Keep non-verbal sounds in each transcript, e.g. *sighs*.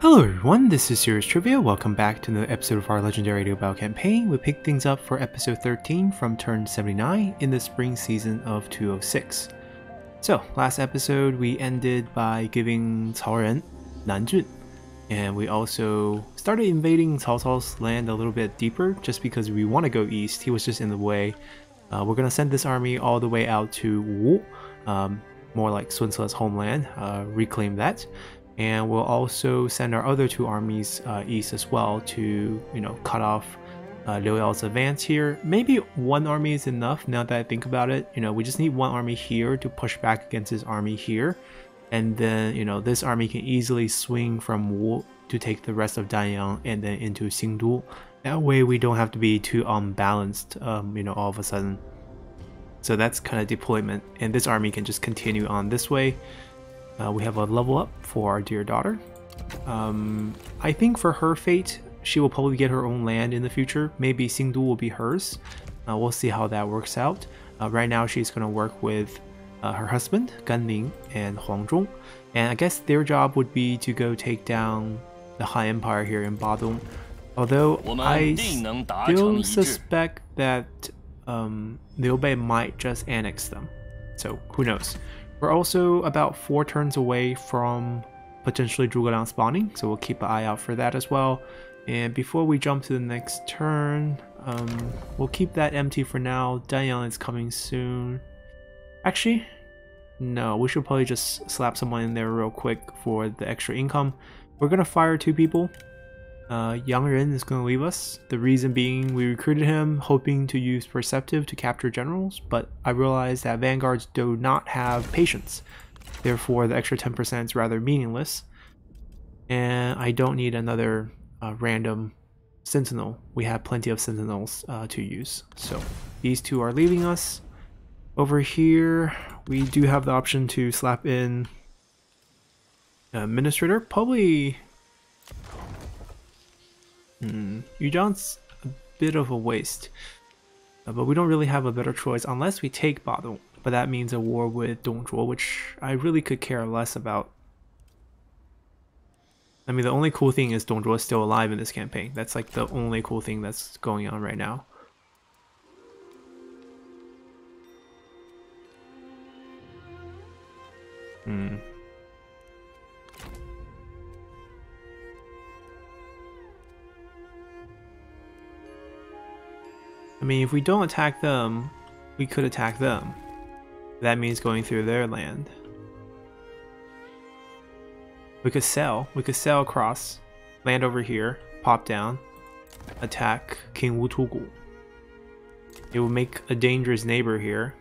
Hello everyone, this is Serious Trivia. Welcome back to another episode of our Legendary Radio Battle campaign. We picked things up for episode 13 from turn 79 in the spring season of 206. So, last episode we ended by giving Cao Ren Nanjun, and we also started invading Cao Cao's land a little bit deeper just because we want to go east. He was just in the way. Uh, we're going to send this army all the way out to Wu, um, more like Sun Ce's homeland, uh, reclaim that and we'll also send our other two armies uh, east as well to you know cut off uh, Liu Yao's advance here. Maybe one army is enough now that I think about it. You know, we just need one army here to push back against his army here. And then, you know, this army can easily swing from Wu to take the rest of Danyang and then into Xingdu. That way we don't have to be too unbalanced, um, you know, all of a sudden. So that's kind of deployment. And this army can just continue on this way. Uh, we have a level up for our dear daughter. Um, I think for her fate, she will probably get her own land in the future. Maybe Xingdu will be hers. Uh, we'll see how that works out. Uh, right now, she's going to work with uh, her husband, Gan Ning, and Huang Zhong. And I guess their job would be to go take down the Han Empire here in Badong. Although I still suspect that um, Liu Bei might just annex them. So who knows. We're also about four turns away from potentially Zhuge spawning, so we'll keep an eye out for that as well. And before we jump to the next turn, um, we'll keep that empty for now. Danyang is coming soon. Actually, no, we should probably just slap someone in there real quick for the extra income. We're gonna fire two people uh, Yang is going to leave us. The reason being we recruited him hoping to use Perceptive to capture generals, but I realized that Vanguards do not have patience. Therefore, the extra 10% is rather meaningless. And I don't need another uh, random Sentinel. We have plenty of Sentinels uh, to use. So these two are leaving us. Over here, we do have the option to slap in Administrator. Probably Hmm. Yujian's a bit of a waste. Uh, but we don't really have a better choice unless we take Badong. But that means a war with Dongzhuo, which I really could care less about. I mean, the only cool thing is Dongzhuo is still alive in this campaign. That's like the only cool thing that's going on right now. Hmm. I mean, if we don't attack them, we could attack them. That means going through their land. We could sell. We could sell across, land over here, pop down, attack King Wu Tugu. It would make a dangerous neighbor here.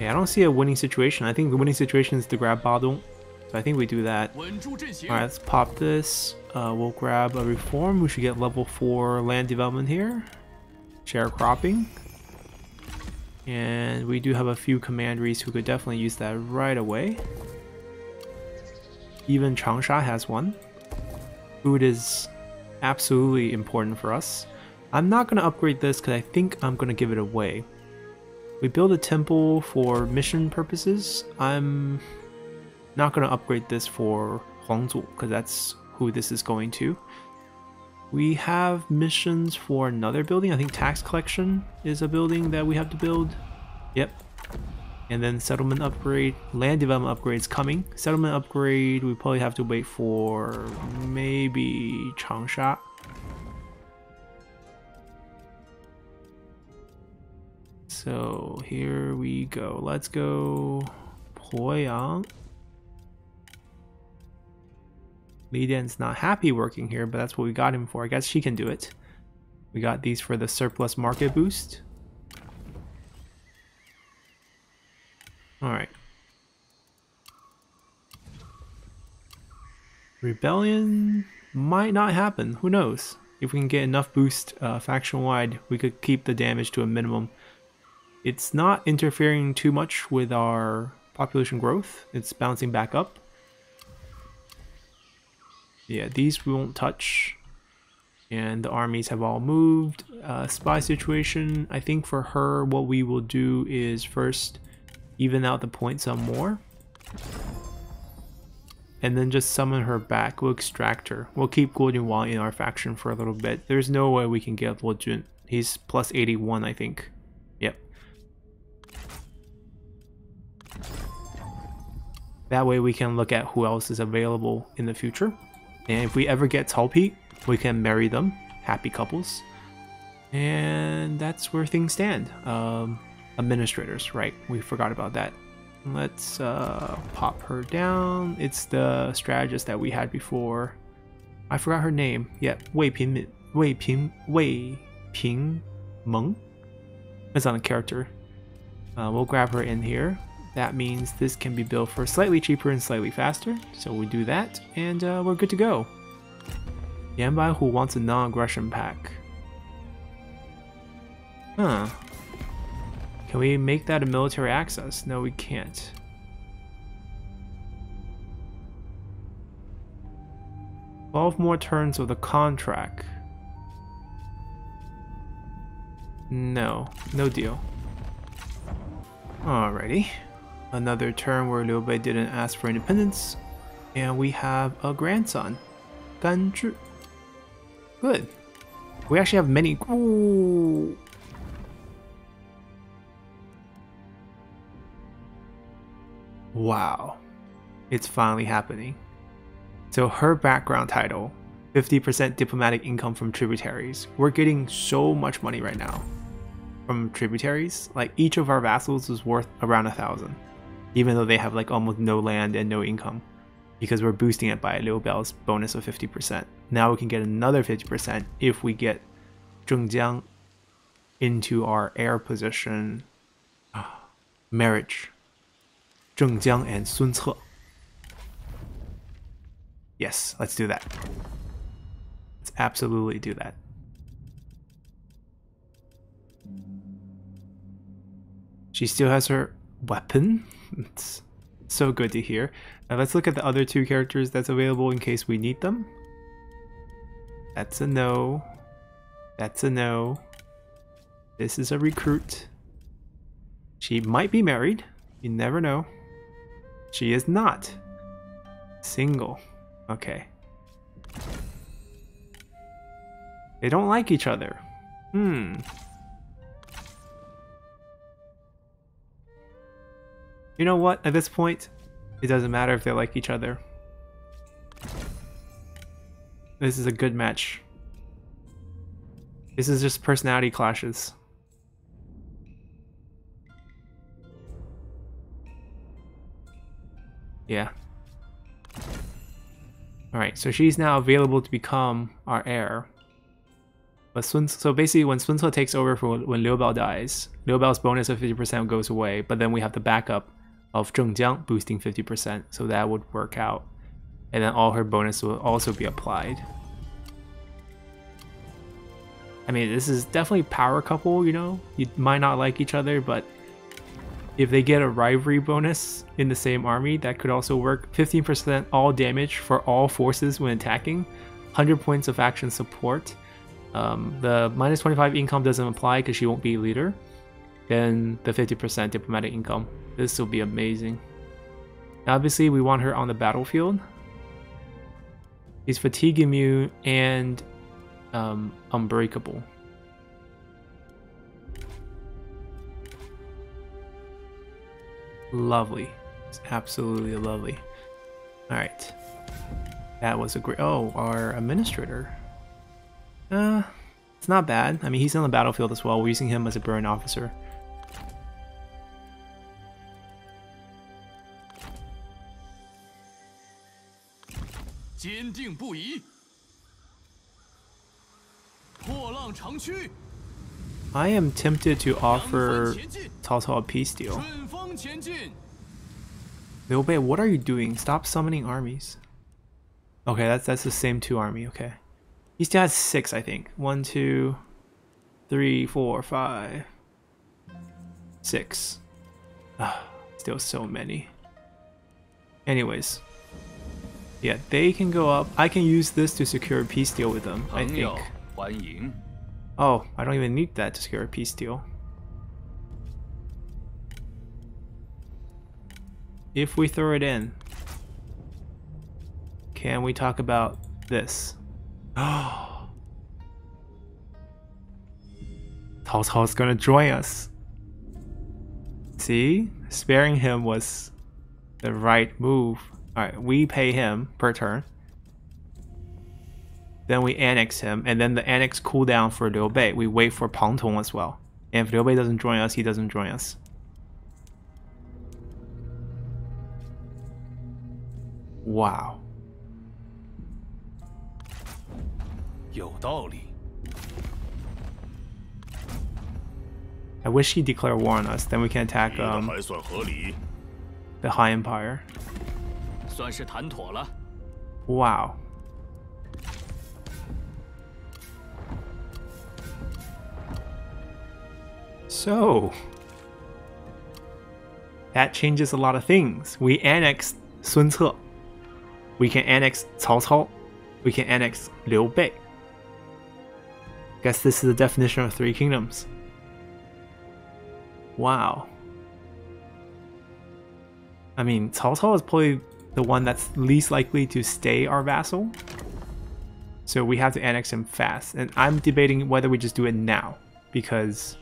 Yeah, I don't see a winning situation. I think the winning situation is to grab Badong. So I think we do that. Alright, let's pop this. Uh, we'll grab a reform. We should get level 4 land development here. Sharecropping. And we do have a few commanderies who could definitely use that right away. Even Changsha has one. Food is absolutely important for us. I'm not going to upgrade this because I think I'm going to give it away. We build a temple for mission purposes. I'm not going to upgrade this for Huangzu because that's who this is going to. We have missions for another building. I think tax collection is a building that we have to build. Yep. And then settlement upgrade, land development upgrades coming. Settlement upgrade, we probably have to wait for maybe Changsha. So here we go. Let's go Poyang. Li not happy working here, but that's what we got him for. I guess she can do it. We got these for the surplus market boost. Alright. Rebellion might not happen. Who knows? If we can get enough boost uh, faction-wide, we could keep the damage to a minimum. It's not interfering too much with our population growth. It's bouncing back up. Yeah, these we won't touch. And the armies have all moved. Uh, spy situation, I think for her what we will do is first even out the points some more. and then just summon her back. We'll extract her. We'll keep Guo Junwang in our faction for a little bit. There's no way we can get Luo Jun. He's plus 81, I think. Yep. That way we can look at who else is available in the future. And if we ever get Talpi, we can marry them. Happy couples. And that's where things stand. Um, administrators, right? We forgot about that. Let's uh, pop her down. It's the strategist that we had before. I forgot her name. Yeah, Wei Ping Wei Ping Wei Ping Meng. That's on a character. Uh, we'll grab her in here. That means this can be built for slightly cheaper and slightly faster. So we do that, and uh, we're good to go. Yan who wants a non-aggression pack. Huh. Can we make that a military access? No, we can't. Twelve more turns of the contract. No, no deal. Alrighty. Another turn where Liu Bei didn't ask for independence. And we have a grandson. Gan Zhi. Good. We actually have many... Ooh. Wow. It's finally happening. So her background title, 50% diplomatic income from tributaries. We're getting so much money right now from tributaries. Like each of our vassals is worth around a thousand, even though they have like almost no land and no income because we're boosting it by Liu bonus of 50%. Now we can get another 50% if we get Zhengjiang into our heir position. Uh, marriage. Zhengjiang and Sun Ce. Yes, let's do that. Let's absolutely do that. She still has her weapon. It's so good to hear. Now let's look at the other two characters that's available in case we need them. That's a no. That's a no. This is a recruit. She might be married. You never know. She is not. Single. Okay. They don't like each other. Hmm. You know what? At this point, it doesn't matter if they like each other. This is a good match. This is just personality clashes. Yeah. Alright, so she's now available to become our heir. But Sun, so basically when Sun Ce takes over for when Liu Biao dies, Liu Biao's bonus of 50% goes away, but then we have the backup of Zhengjiang boosting 50%, so that would work out. And then all her bonus will also be applied. I mean, this is definitely power couple, you know? You might not like each other, but if they get a rivalry bonus in the same army, that could also work. 15% all damage for all forces when attacking, 100 points of action support. Um, the minus 25 income doesn't apply because she won't be leader. Then the 50% diplomatic income. This will be amazing. Obviously, we want her on the battlefield. She's fatigue immune and um, unbreakable. Lovely. It's absolutely lovely. Alright. That was a great... Oh, our administrator. Uh, it's not bad. I mean, he's on the battlefield as well. We're using him as a burn officer. I am tempted to offer Cao Cao a peace deal. Liu Bei, what are you doing? Stop summoning armies. Okay, that's that's the same two army, okay. He still has six, I think. One, two, three, four, five, six. Ah, still so many. Anyways. Yeah, they can go up. I can use this to secure a peace deal with them, I think. Oh, I don't even need that to secure a peace deal. If we throw it in. Can we talk about this? *gasps* Oh. Cao Cao is gonna join us. See? Sparing him was the right move. Alright, we pay him per turn. Then we annex him, and then the annex cooldown for Liu Bei. We wait for Pang Tong as well. And if Liu Bei doesn't join us, he doesn't join us. Wow. 有道理。 I wish he declared war on us, then we can attack 你的 um, 还算合理。 the High Empire. 算是谈妥了。 Wow. So that changes a lot of things. We annex Sun Ce. We can annex Cao Cao. We can annex Liu Bei. Guess this is the definition of three kingdoms. Wow. I mean, Cao Cao is probably the one that's least likely to stay our vassal. So we have to annex him fast. And I'm debating whether we just do it now. Because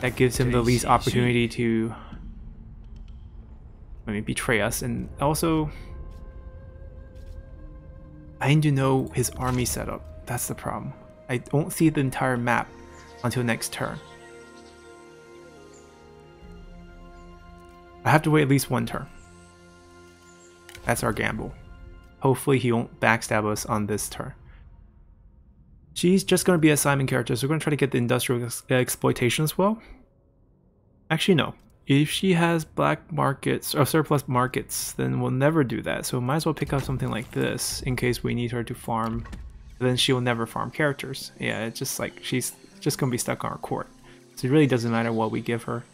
that gives him the least opportunity to I mean betray us and also I need to know his army setup. That's the problem. I don't see the entire map until next turn. I have to wait at least one turn. That's our gamble. Hopefully he won't backstab us on this turn. She's just going to be a Simon character, so we're going to try to get the industrial ex- exploitation as well. Actually, no. If she has black markets or surplus markets, then we'll never do that. So might as well pick up something like this in case we need her to farm. Then she'll never farm characters. Yeah, it's just like she's just going to be stuck on our court. So it really doesn't matter what we give her.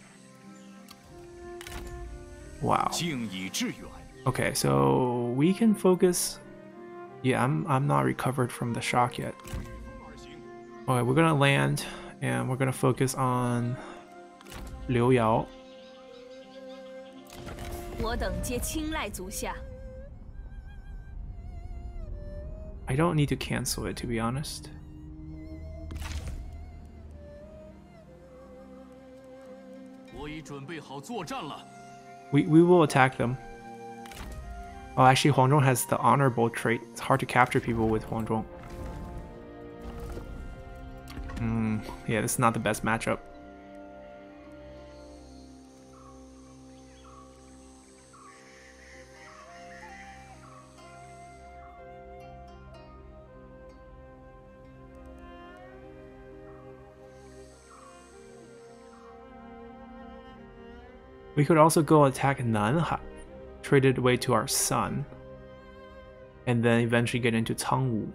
Wow. Okay, so we can focus. Yeah, I'm, I'm not recovered from the shock yet. Okay, we're gonna land and we're gonna focus on Liu Yao. I don't need to cancel it to be honest. We, we will attack them. Oh, actually, Huang Zhong has the honorable trait. It's hard to capture people with Huang Zhong. Hmm. Yeah, this is not the best matchup. We could also go attack Nanhai, Traded away to our son, and then eventually get into Cangwu,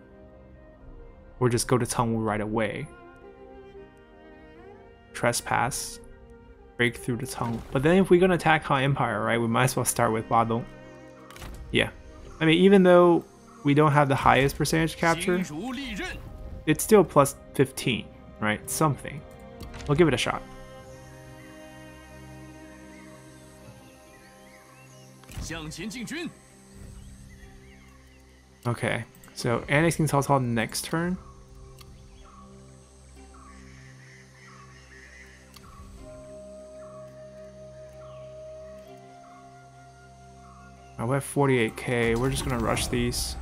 Or just go to Cangwu right away. Trespass, break through the Cangwu. But then if we're gonna attack Han Empire, right, we might as well start with Badong. Yeah. I mean, even though we don't have the highest percentage capture, it's still plus 15, right? Something. We'll give it a shot. Okay, so annexing Cao Cao next turn. Oh, we have 48k. We're just gonna rush these.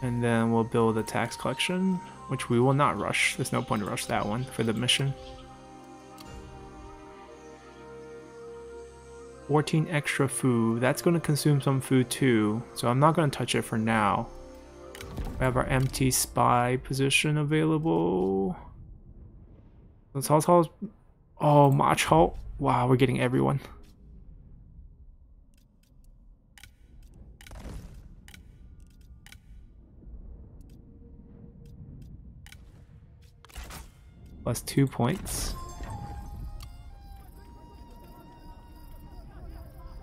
And then we'll build a tax collection, which we will not rush. There's no point to rush that one for the mission. 14 extra food. That's going to consume some food too, so I'm not going to touch it for now. We have our empty spy position available. So Cao Cao's... Oh, Ma Chao. Wow, we're getting everyone. Plus two points.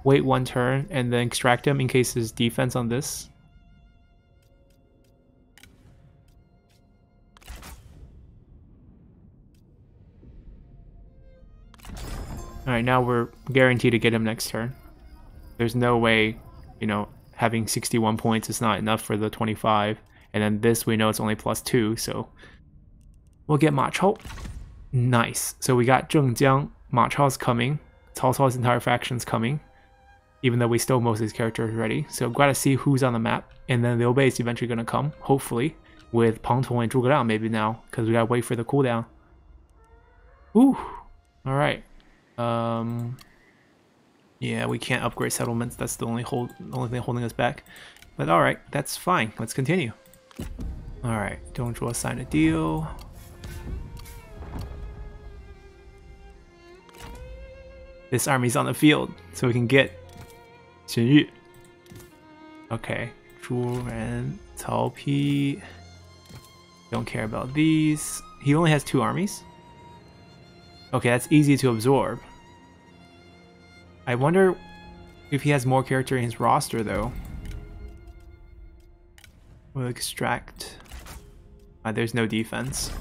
wait one turn and then extract him in case his defense on this. Alright, now we're guaranteed to get him next turn. There's no way, you know, having 61 points is not enough for the 25. And then this, we know it's only plus 2, so we'll get Ma Chao. Nice. So we got Zheng Jiang. Ma Chao's coming. Cao Cao's entire faction's coming. Even though we stole most of these characters already. So got to see who's on the map. And then Liu Bei is eventually going to come, hopefully, with Pang Tong and Zhuge Liang maybe now, because we got to wait for the cooldown. Ooh. Alright. Um, yeah, we can't upgrade settlements. That's the only hold, only thing holding us back. But all right, that's fine. Let's continue. All right, don't draw a sign a deal. This army's on the field, so we can get Chen Yu. Okay, Zhu Ren, Cao Pi. Don't care about these. He only has two armies. Okay, that's easy to absorb. I wonder if he has more character in his roster though. We'll extract. Uh, there's no defense.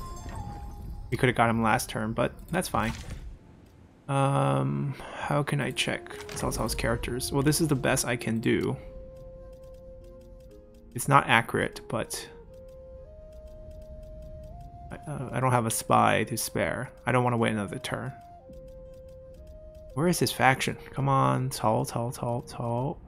We could have got him last turn, but that's fine. Um, how can I check Cao's characters? Well, this is the best I can do. It's not accurate, but I, uh, I don't have a spy to spare. I don't want to wait another turn. Where is his faction? Come on, tall, tall, tall, tall.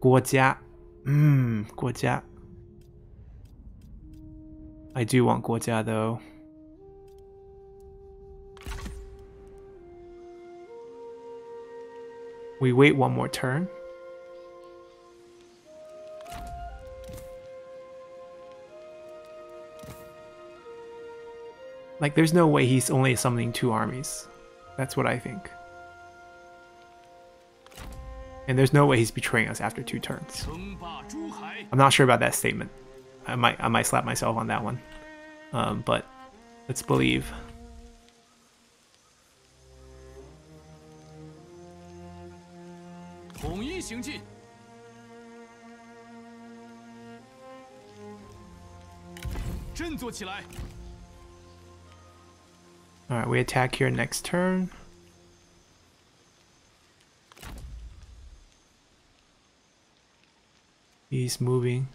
Guojia. Mmm, Guojia. I do want Guojia though. We wait one more turn. Like, there's no way he's only summoning two armies. That's what I think. And there's no way he's betraying us after two turns. I'm not sure about that statement. I might I might slap myself on that one. Um, but let's believe. Alright, we attack here next turn. He's moving.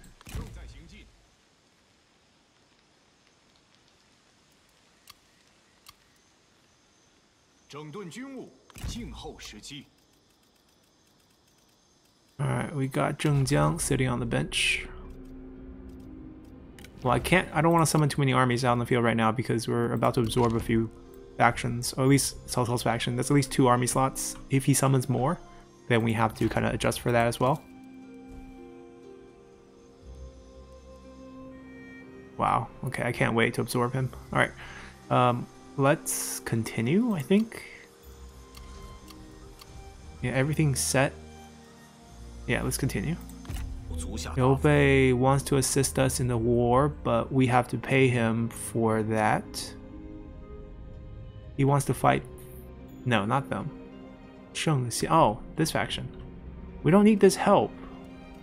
Alright, we got Zheng Jiang sitting on the bench. Well, I can't, I don't want to summon too many armies out in the field right now because we're about to absorb a few factions, or at least Cao's faction. That's at least two army slots. If he summons more, then we have to kind of adjust for that as well. Wow, okay, I can't wait to absorb him. Alright, um, let's continue, I think. Yeah, everything's set. Yeah, let's continue. Liu Bei wants to assist us in the war, but we have to pay him for that. He wants to fight. No, not them. Sheng Xi. Oh, this faction. We don't need this help.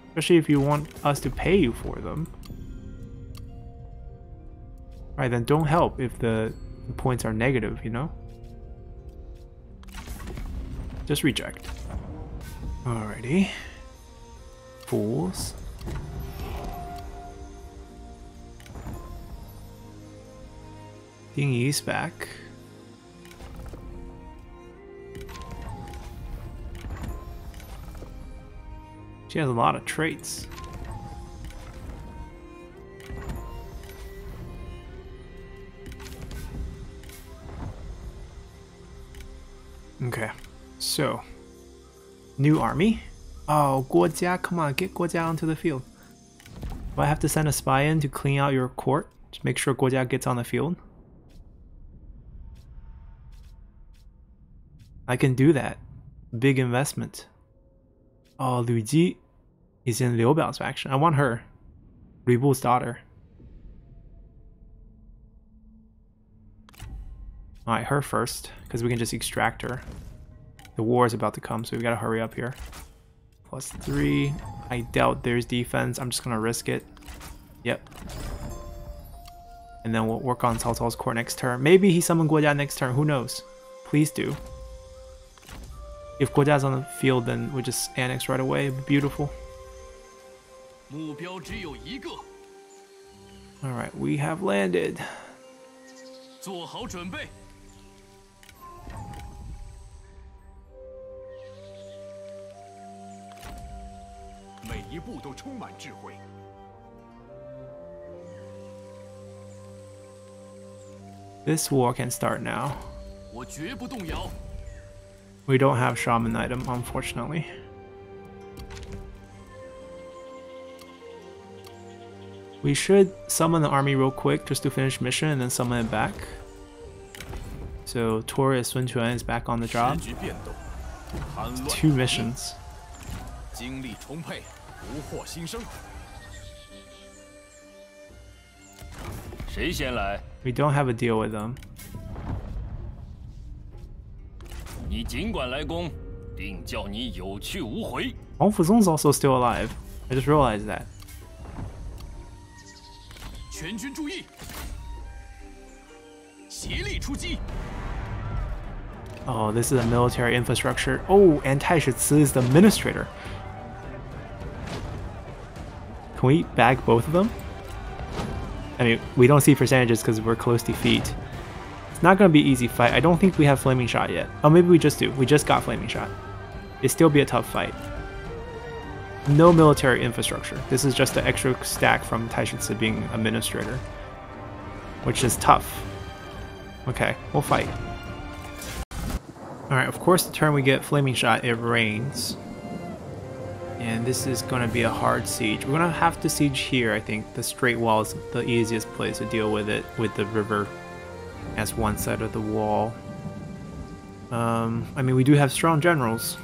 Especially if you want us to pay you for them. Alright, then don't help if the, the points are negative, you know? Just reject. Alrighty. Fools. Ding back. She has a lot of traits. So new army. Oh, Guojia, come on, get Guojia onto the field. Do I have to send a spy in to clean out your court? To make sure Guojia gets on the field? I can do that. Big investment. Oh, Lu Ji is in Liu Biao's faction. I want her. Lu Bu's daughter. Alright, her first, because we can just extract her. The war is about to come, so we gotta hurry up here. Plus three. I doubt there's defense. I'm just gonna risk it. Yep. And then we'll work on Cao Cao's court next turn. Maybe he summon Guojia next turn, who knows? Please do. If Guojia's on the field, then we just annex right away. Beautiful. 目标只有一个， Alright, we have landed. 做好准备。 一步都充满智慧。 This war can start now. 我绝不动摇。 We don't have shaman item, unfortunately. We should summon the army real quick just to finish mission and then summon it back. So Taurus Sun Quan is back on the 时 job. 局变动，叛乱 Two missions. 精力充沛， 不惑新生。谁先来？ We don't have a deal with them. 你尽管来攻，定叫你有去无回。 Hong Fuzong's also still alive. I just realized that. 全军注意，协力出击。 Oh, this is a military infrastructure. Oh, and Tai Shitsu is the administrator. Can we bag both of them? I mean, we don't see percentages because we're close to defeat. It's not going to be easy fight. I don't think we have Flaming Shot yet. Oh, maybe we just do. We just got Flaming Shot. It'd still be a tough fight. No military infrastructure. This is just the extra stack from Taishi Ci being administrator. Which is tough. Okay, we'll fight. Alright, of course the turn we get Flaming Shot, it rains. And this is going to be a hard siege. We're going to have to siege here, I think. The straight wall is the easiest place to deal with it, with the river as one side of the wall. Um, I mean, we do have strong generals,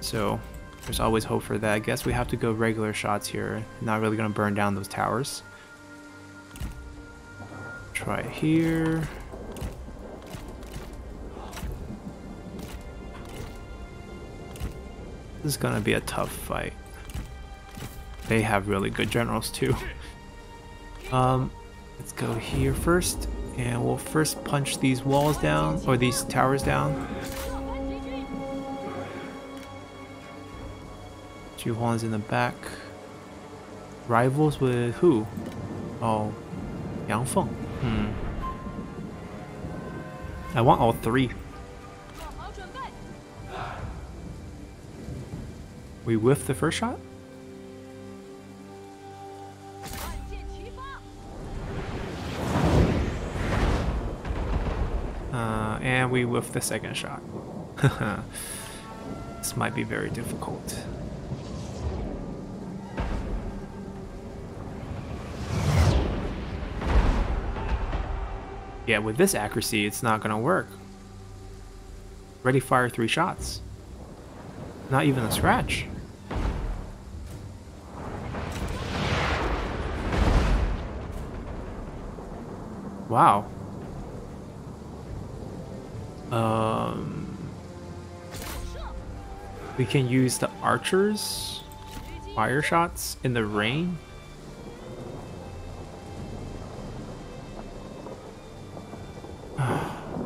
so there's always hope for that. I guess we have to go regular shots here. Not really going to burn down those towers. Try here. This is gonna be a tough fight. They have really good generals too. Um, let's go here first, and we'll first punch these walls down, or these towers down. Ju Huan's in the back. Rivals with who? Oh, Yang Feng. Hmm. I want all three. We whiffed the first shot? Uh, and we whiffed the second shot. *laughs* this might be very difficult. Yeah, with this accuracy, it's not gonna work. Ready fire three shots. Not even a scratch. Wow. Um, we can use the archers fire shots in the rain. *sighs*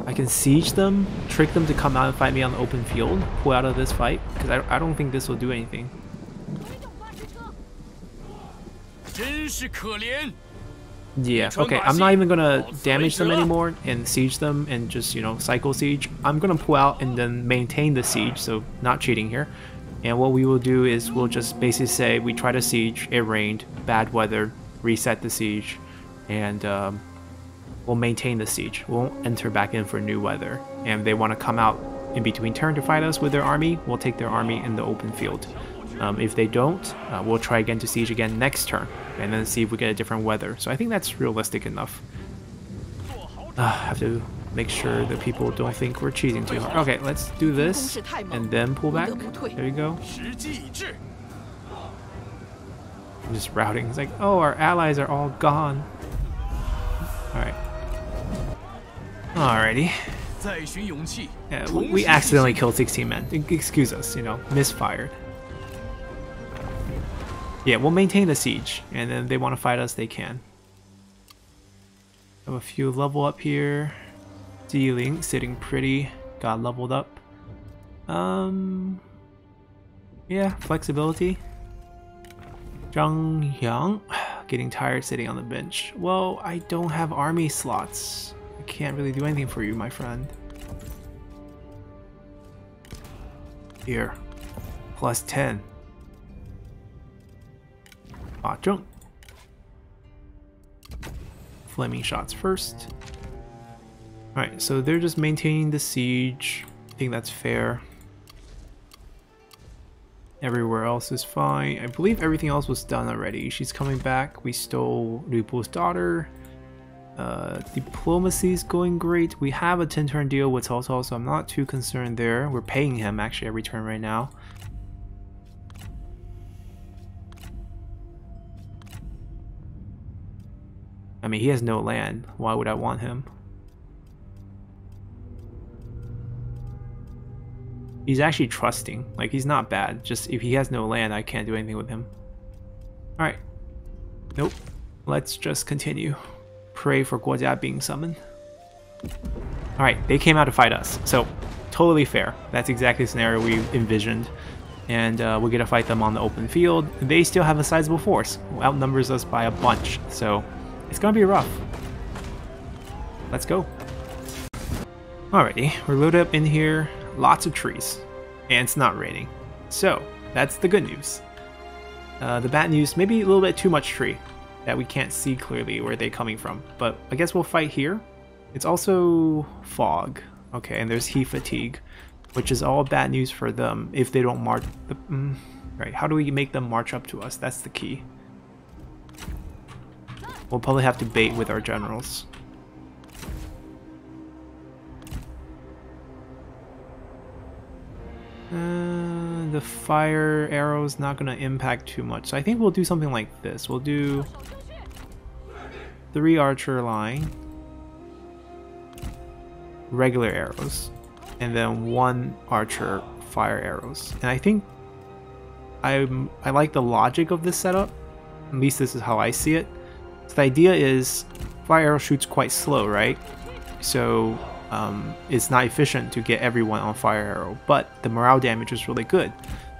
I can siege them, trick them to come out and fight me on the open field, pull out of this fight, because I, I don't think this will do anything. 真是可怜。 Yeah, okay, I'm not even gonna damage them anymore and siege them and just, you know, cycle siege. I'm gonna pull out and then maintain the siege, so not cheating here. And what we will do is we'll just basically say we try to siege, it rained, bad weather, reset the siege, and um, we'll maintain the siege. We won't enter back in for new weather. And if they want to come out in between turn to fight us with their army, we'll take their army in the open field. Um, if they don't, uh, we'll try again to siege again next turn, and then see if we get a different weather. So I think that's realistic enough. I uh, have to make sure that people don't think we're cheating too hard. Okay, let's do this, and then pull back. There you go. I'm just routing. It's like, oh, our allies are all gone. Alright. Alrighty. Yeah, we accidentally killed 16 men. Excuse us, you know, misfired. Yeah, we'll maintain the siege, and then they want to fight us, they can. Have a few level up here. Dealing, sitting pretty, got leveled up. Um, yeah, flexibility. Zhang Yang, getting tired sitting on the bench. Well, I don't have army slots. I can't really do anything for you, my friend. Here, plus 10. Ah, Zheng. Flaming shots first. Alright, so they're just maintaining the siege. I think that's fair. Everywhere else is fine. I believe everything else was done already. She's coming back. We stole Lu Bu's daughter. Uh, diplomacy is going great. We have a 10 turn deal with Cao, so I'm not too concerned there. We're paying him actually every turn right now. I mean, he has no land. Why would I want him? He's actually trusting. Like, he's not bad. Just if he has no land, I can't do anything with him. Alright. Nope. Let's just continue. Pray for Guojia being summoned. Alright, they came out to fight us. So, totally fair. That's exactly the scenario we envisioned. And uh, we're going to fight them on the open field. They still have a sizable force. Outnumbers us by a bunch. So, it's to be rough. Let's go. Alrighty, we're loaded up in here lots of trees, and it's not raining. So, that's the good news. Uh, the bad news, maybe a little bit too much tree, that we can't see clearly where they're coming from. But I guess we'll fight here. It's also fog, okay, and there's heat fatigue, which is all bad news for them if they don't march. The, mm, right, how do we make them march up to us? That's the key. We'll probably have to bait with our generals. Uh, the fire arrow is not going to impact too much. So I think we'll do something like this. We'll do three archer line, regular arrows, and then one archer fire arrows. And I think I I like the logic of this setup. At least this is how I see it. So the idea is fire arrow shoots quite slow, right? So um, it's not efficient to get everyone on fire arrow, but the morale damage is really good.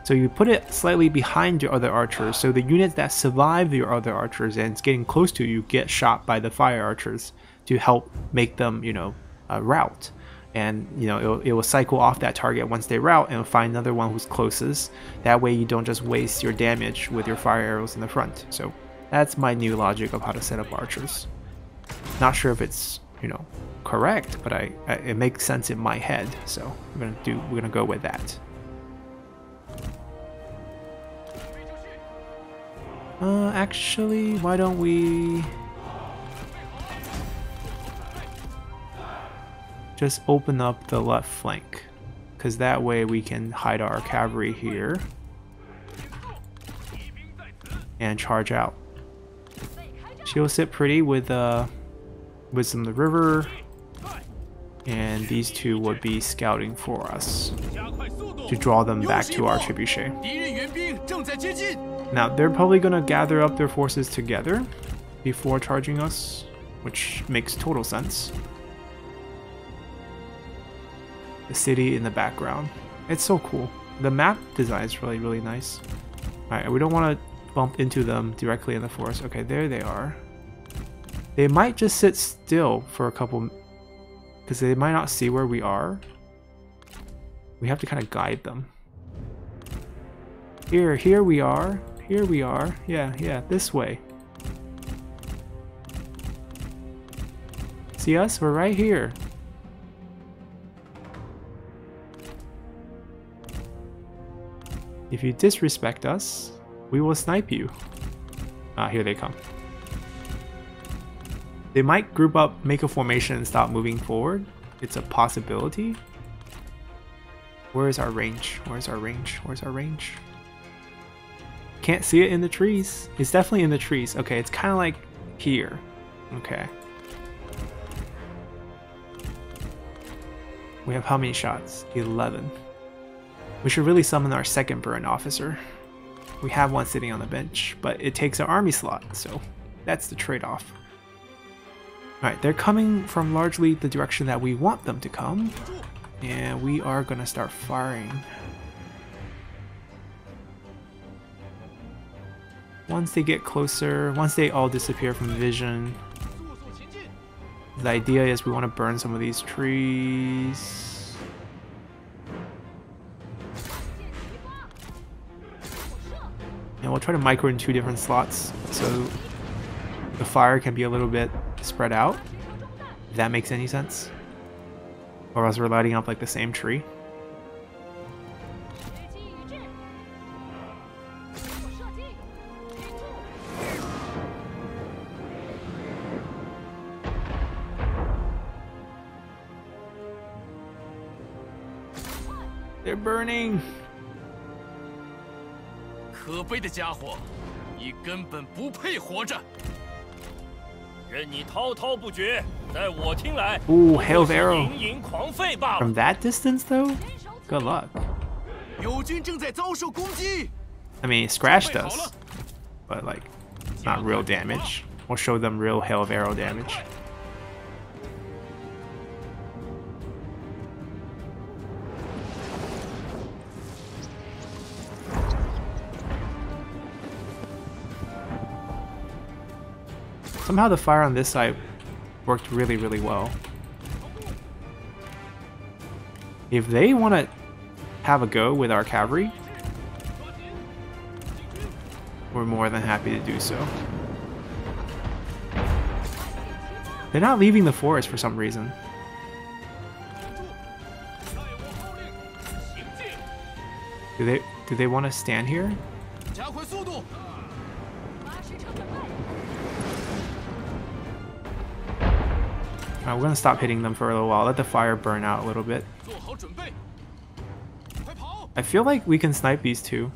So you put it slightly behind your other archers, so the units that survive your other archers and it's getting close to you get shot by the fire archers to help make them, you know, uh, rout. And you know it'll, it will cycle off that target once they rout and find another one who's closest. That way you don't just waste your damage with your fire arrows in the front. So that's my new logic of how to set up archers. Not sure if it's you know correct, but I, I, it makes sense in my head, so we're gonna do we're gonna go with that. Uh, actually, why don't we just open up the left flank? Because that way we can hide our cavalry here and charge out. She'll sit pretty with uh, Wisdom the River, and these two would be scouting for us to draw them back to our trebuchet. Now they're probably gonna gather up their forces together before charging us, which makes total sense. The city in the background. It's so cool. The map design is really, really nice. Alright, we don't want to bump into them directly in the forest. Okay, there they are. They might just sit still for a couple because they might not see where we are. We have to kind of guide them. Here, here we are. Here we are. Yeah, yeah, this way. See us? We're right here. If you disrespect us, we will snipe you. Ah, here they come. They might group up, make a formation, and stop moving forward. It's a possibility. Where is our range? Where's our range? Where's our range? Can't see it in the trees. It's definitely in the trees. Okay, it's kind of like here. Okay. We have how many shots? 11. We should really summon our second burn officer. We have one sitting on the bench, but it takes an army slot, so that's the trade-off. Alright, they're coming from largely the direction that we want them to come. And we are gonna start firing. Once they get closer, once they all disappear from vision, the idea is we want to burn some of these trees. And we'll try to micro in two different slots so the fire can be a little bit spread out. If that makes any sense. Or else we're lighting up like the same tree. They're burning. 可悲的家伙，你根本不配活着！任你滔滔不绝，在我听来， Ooh, hail of arrow. 盈盈狂吠罢了 From。that distance though? Good luck. 友军正在遭受攻击。 I mean, it scratched us. But like, not real damage. We'll show them real hail of arrow damage. Somehow the fire on this side worked really, really well. If they want to have a go with our cavalry, we're more than happy to do so. They're not leaving the forest for some reason. Do they do they want to stand here? Uh, we're going to stop hitting them for a little while. Let the fire burn out a little bit. I feel like we can snipe these two.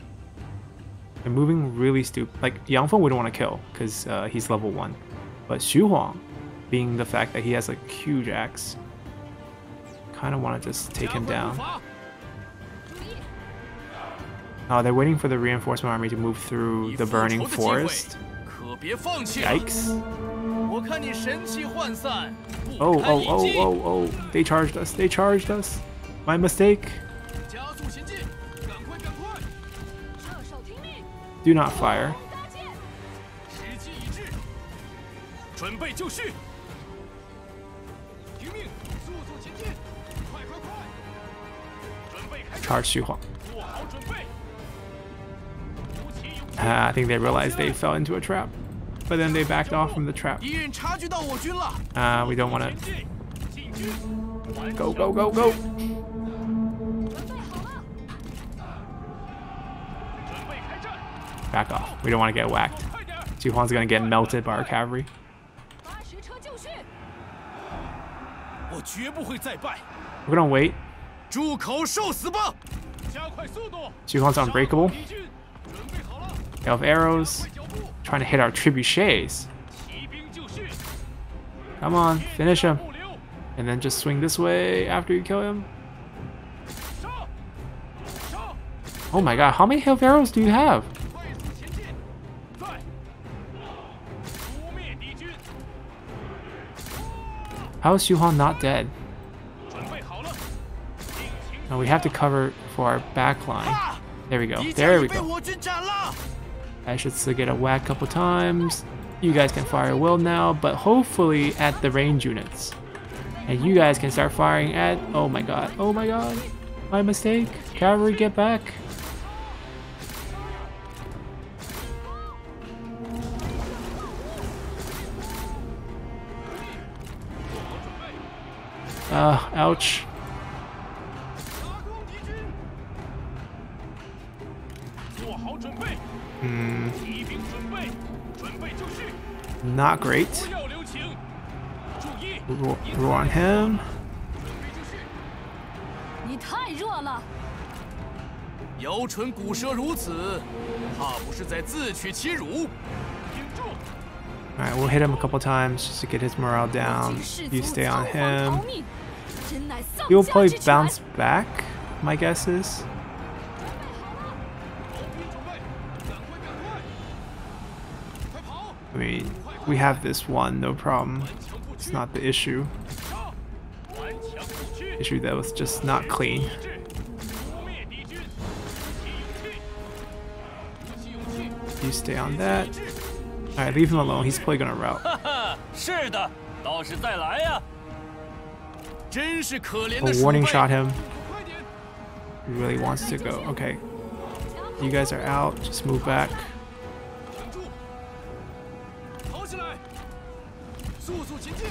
They're moving really stupid. Like, Yang Feng wouldn't want to kill because uh, he's level 1. But Xu Huang, being the fact that he has a huge axe, kind of want to just take him down. Oh, they're waiting for the reinforcement army to move through the burning forest. Yikes. Oh, oh, oh, oh, oh. They charged us. They charged us. My mistake. Do not fire. Charge Xu Huang. Ah, I think they realized they fell into a trap but then they backed off from the trap. Uh, we don't want to... Go, go, go, go! Back off. We don't want to get whacked. Jihuan's going to get melted by our cavalry. We're going to wait. Jihuan's unbreakable. They have arrows trying to hit our trebuchets. Come on, finish him. And then just swing this way after you kill him. Oh my god, how many health arrows do you have? How is Yuhan not dead? Now we have to cover for our backline. There we go. There we go. I should still get a whack couple times. You guys can fire well now, but hopefully at the range units. And you guys can start firing at... Oh my god. Oh my god. My mistake. Cavalry, get back. Uh, ouch. Hmm. Not great. Roar, on him. Alright, we'll hit him a couple times just to get his morale down. You stay on him. He will probably bounce back, my guess is. I mean, we have this one, no problem. It's not the issue. Issue that was just not clean. You stay on that. Alright, leave him alone. He's probably gonna route. *laughs* A warning shot him. He really wants to go. Okay. You guys are out. Just move back. 速速前进，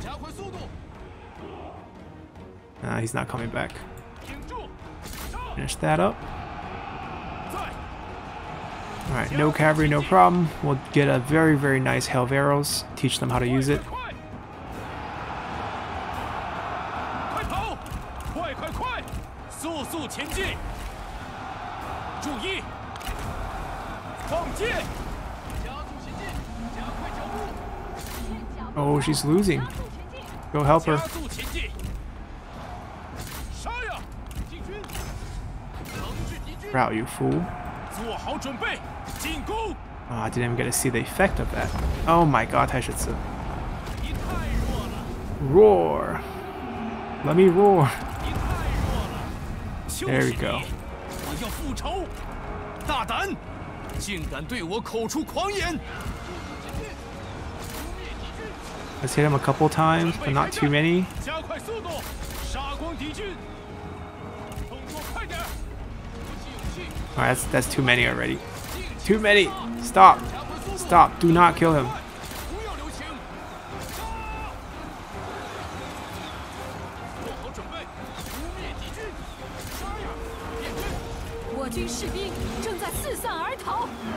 加快速度， Nah, he's not coming back. 挺住，上， Finish that up. 在， Alright, no cavalry, no problem. We'll get a very, very nice hail of arrows. Teach them how to use it. she's losing. Go help her. Route, you fool. Oh, I didn't even get to see the effect of that. Oh my god, Heshitsu. Roar! Let me roar! There we go. Let's hit him a couple times, but not too many. Alright, that's, that's too many already. Too many! Stop! Stop! Do not kill him.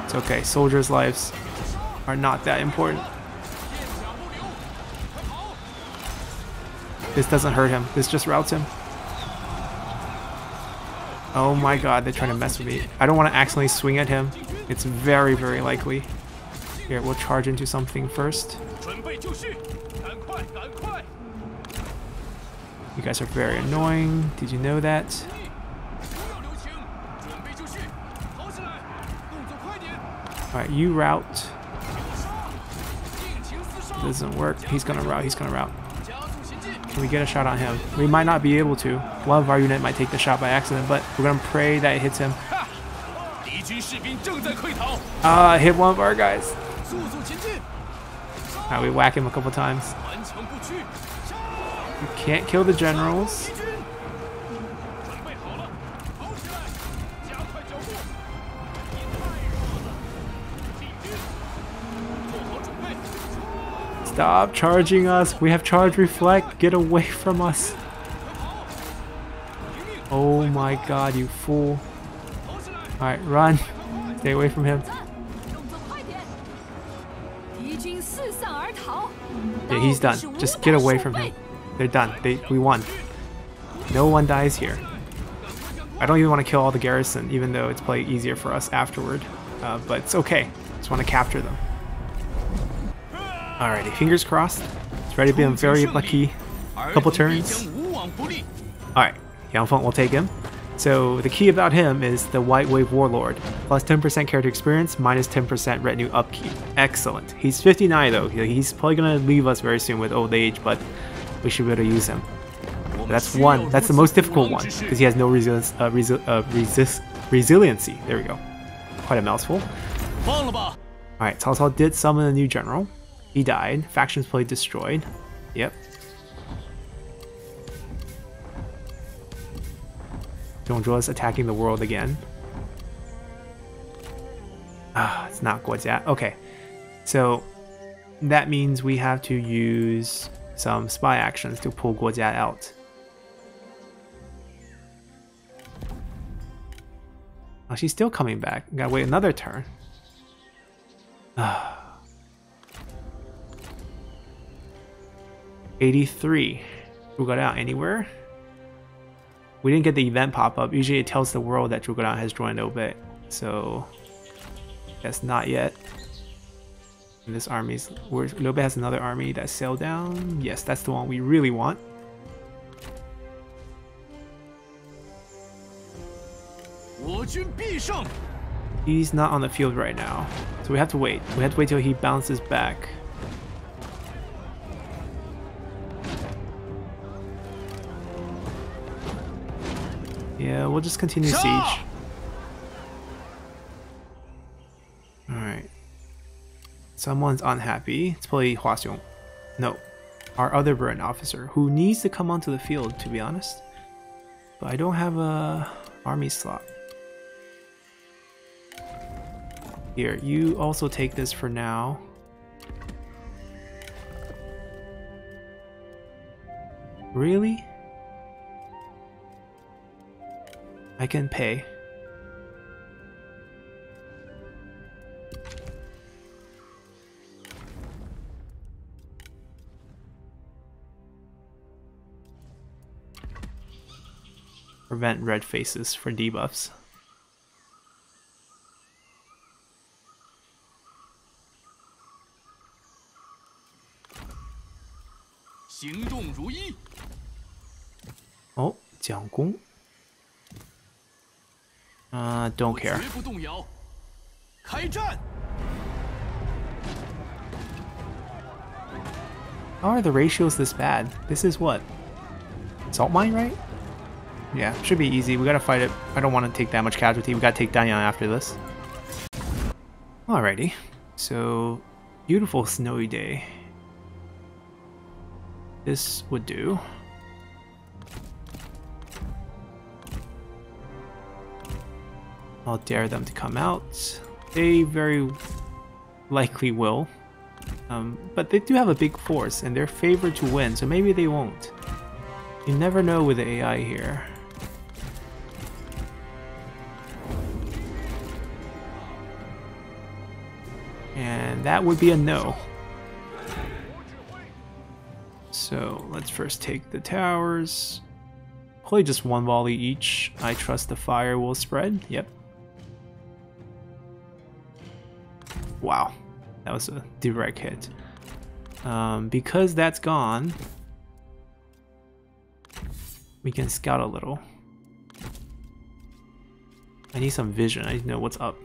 It's okay, soldiers' lives are not that important. This doesn't hurt him. This just routes him. Oh my god, they're trying to mess with me. I don't want to accidentally swing at him. It's very, very likely. Here, we'll charge into something first. You guys are very annoying. Did you know that? Alright, you route. Doesn't work. He's gonna route, he's gonna route. Can we get a shot on him? We might not be able to. One of our unit might take the shot by accident, but we're going to pray that it hits him. Ah, uh, hit one of our guys. Right, we whack him a couple times. We can't kill the generals. Stop charging us. We have charge reflect. Get away from us. Oh my god, you fool. Alright, run. Stay away from him. Yeah, he's done. Just get away from him. They're done. They, we won. No one dies here. I don't even want to kill all the garrison, even though it's probably easier for us afterward. Uh, but it's okay. Just want to capture them. Alrighty, fingers crossed. It's ready to be a very lucky couple turns. Alright, Yang Feng will take him. So the key about him is the White Wave Warlord. Plus 10% character experience, minus 10% retinue upkeep. Excellent. He's 59 though. He's probably going to leave us very soon with old age, but we should be able to use him. But that's one. That's the most difficult one because he has no resilience, uh, resi uh, resist resiliency. There we go. Quite a mouthful. Alright, Cao Cao did summon a new general. He died. Factions play destroyed. Yep. Dong Zhuo attacking the world again. Ah, it's not Guo Jia. Okay. So that means we have to use some spy actions to pull Guo Jia out. Oh, she's still coming back. Gotta wait another turn. Ah. 83. Drugada anywhere? We didn't get the event pop-up. Usually it tells the world that Drugada has joined Obit. So, that's not yet. And this army's... Lobe has another army that sailed down. Yes, that's the one we really want. He's not on the field right now. So we have to wait. We have to wait till he bounces back. Yeah, we'll just continue siege. Alright. Someone's unhappy. It's probably Hua Xiong. No. Our other Burn officer, who needs to come onto the field, to be honest. But I don't have a army slot. Here, you also take this for now. Really? I can pay. Prevent red faces for debuffs. Oh, uh, don't care. How are the ratios this bad? This is what? Salt mine, right? Yeah, should be easy. We gotta fight it. I don't want to take that much casualty. We gotta take Danyang after this. Alrighty. So, beautiful snowy day. This would do. I'll dare them to come out. They very likely will. Um, but they do have a big force, and they're favored to win, so maybe they won't. You never know with the AI here. And that would be a no. So let's first take the towers. Probably just one volley each. I trust the fire will spread. Yep. Wow. That was a direct hit. Um, because that's gone, we can scout a little. I need some vision. I need to know what's up.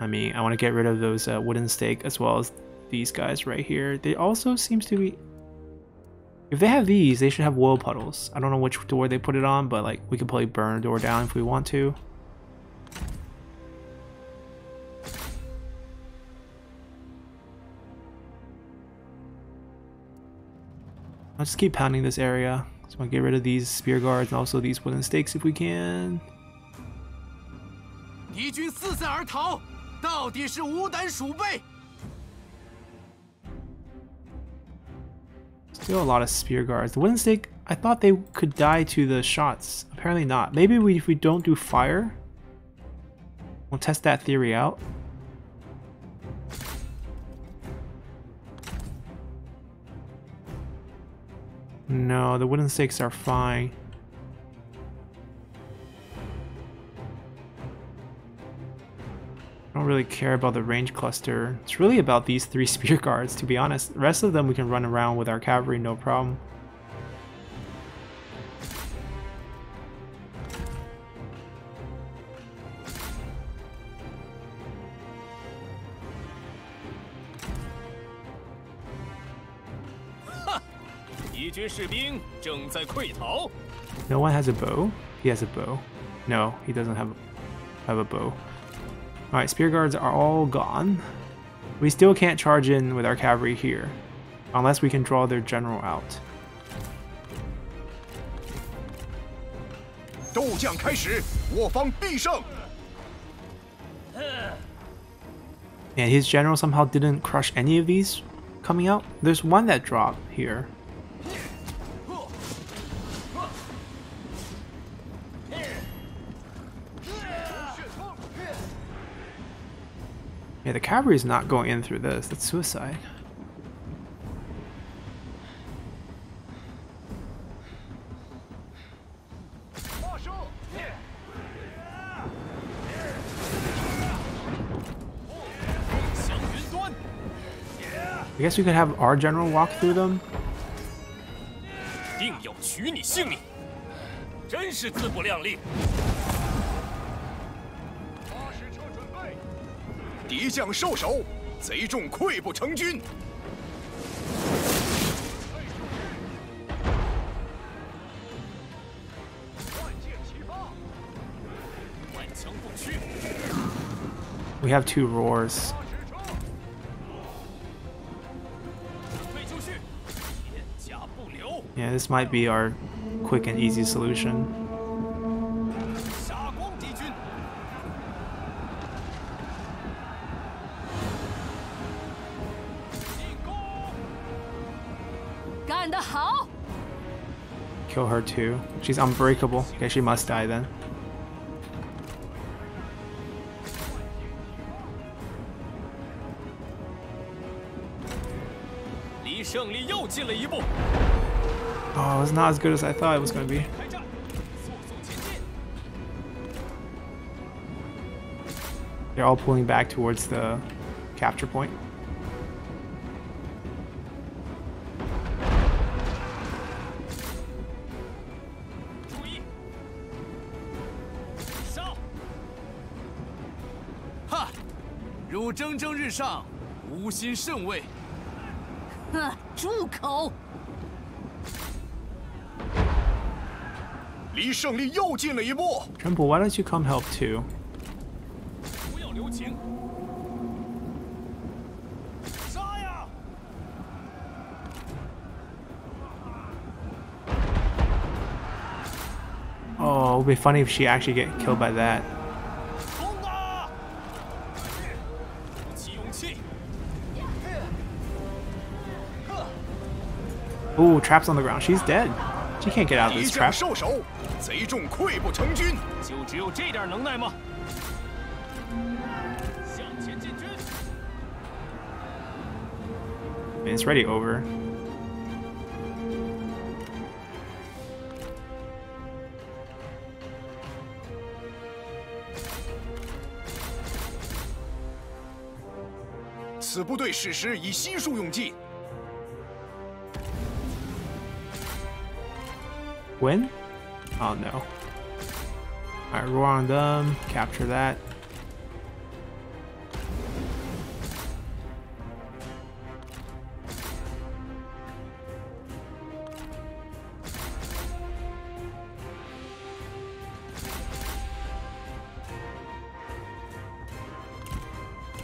I mean, I want to get rid of those uh, wooden stake as well as these guys right here. They also seems to be... If they have these, they should have woil puddles. I don't know which door they put it on, but like we could probably burn a door down if we want to. I'll just keep pounding this area. So I'll get rid of these spear guards and also these wooden stakes if we can. 敌军四散而逃，到底是无胆鼠辈！ Still a lot of spear guards. The wooden stake, I thought they could die to the shots. Apparently not. Maybe we, if we don't do fire, we'll test that theory out. No, the wooden stakes are fine. don't really care about the range cluster. It's really about these three *laughs* spear guards, to be honest. The rest of them we can run around with our cavalry, no problem. No one has a bow? He has a bow. No, he doesn't have, have a bow. Alright, spear guards are all gone. We still can't charge in with our cavalry here, unless we can draw their general out. And his general somehow didn't crush any of these coming out. There's one that dropped here. Yeah, the cavalry is not going in through this. That's suicide. I guess we could have our general walk through them. 定要取你性命，真是自不量力。 敌将受首，贼众溃不成军。万箭齐发，万枪不屈。 We have two roars. 发使者，准备就绪，片甲不留。 Yeah, this might be our quick and easy solution. Kill her too. She's unbreakable. Okay, she must die then. Oh, it's not as good as I thought it was going to be. They're all pulling back towards the capture point. 蒸蒸日上，无心甚味。哼，住口！离胜利又近了一步。Tremble, why don't you come help too? 不要留情！杀呀！Oh, it would be funny if she actually get killed by that. Oh, trap's on the ground. She's dead. She can't get out of this trap. I it's ready over. Win? Oh no. Alright, roar on them. Capture that.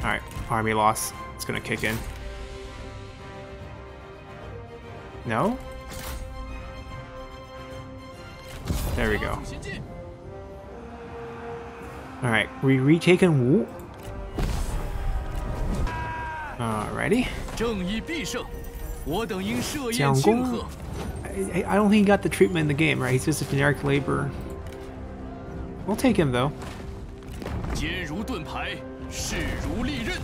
Alright, army loss. It's gonna kick in. No? There we go. 前进！ Alright, we retaken Wu. Alrighty. 正义必胜！我等应设宴蒋公庆贺。 I, I- I don't think he got the treatment in the game, right? He's just a generic laborer. We'll take him though. 坚如盾牌，势如利刃。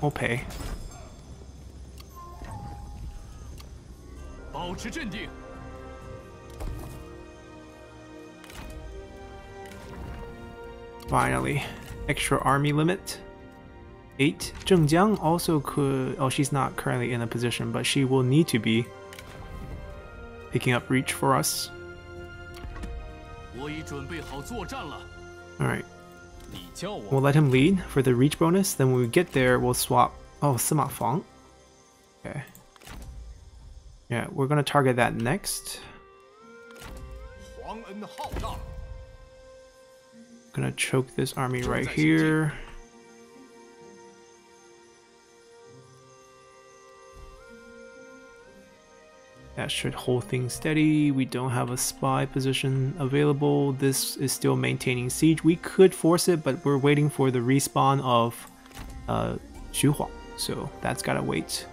We'll pay. 保持镇定。 Finally. Extra army limit. 8. Zhengjiang also could... Oh, she's not currently in a position, but she will need to be picking up reach for us. Alright. We'll let him lead for the reach bonus, then when we get there, we'll swap... Oh, Sima Fang. Okay. Yeah, we're gonna target that next gonna choke this army right here. That should hold things steady. We don't have a spy position available. This is still maintaining siege. We could force it, but we're waiting for the respawn of uh, Xu Huang. So that's gotta wait.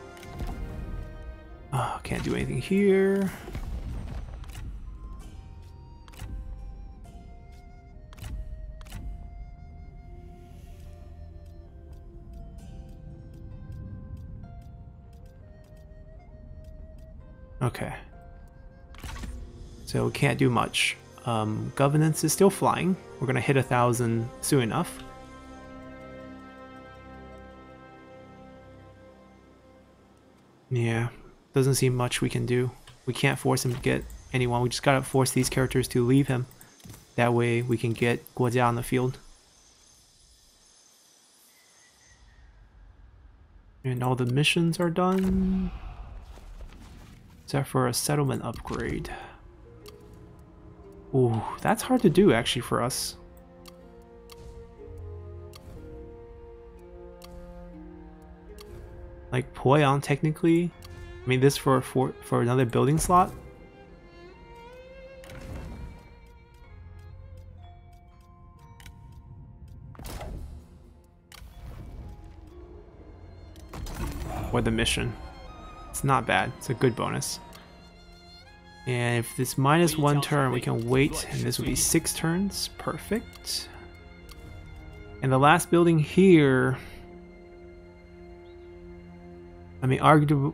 Uh, can't do anything here. Okay. So we can't do much. Um, governance is still flying. We're gonna hit a thousand soon enough. Yeah, doesn't seem much we can do. We can't force him to get anyone. We just gotta force these characters to leave him. That way we can get Guojia on the field. And all the missions are done. Except for a settlement upgrade. Ooh, that's hard to do actually for us. Like Poyang technically, I mean this for for for another building slot. Or the mission. It's not bad. It's a good bonus. And if this minus one turn, we can wait, and this would be six turns. Perfect. And the last building here, I mean, argu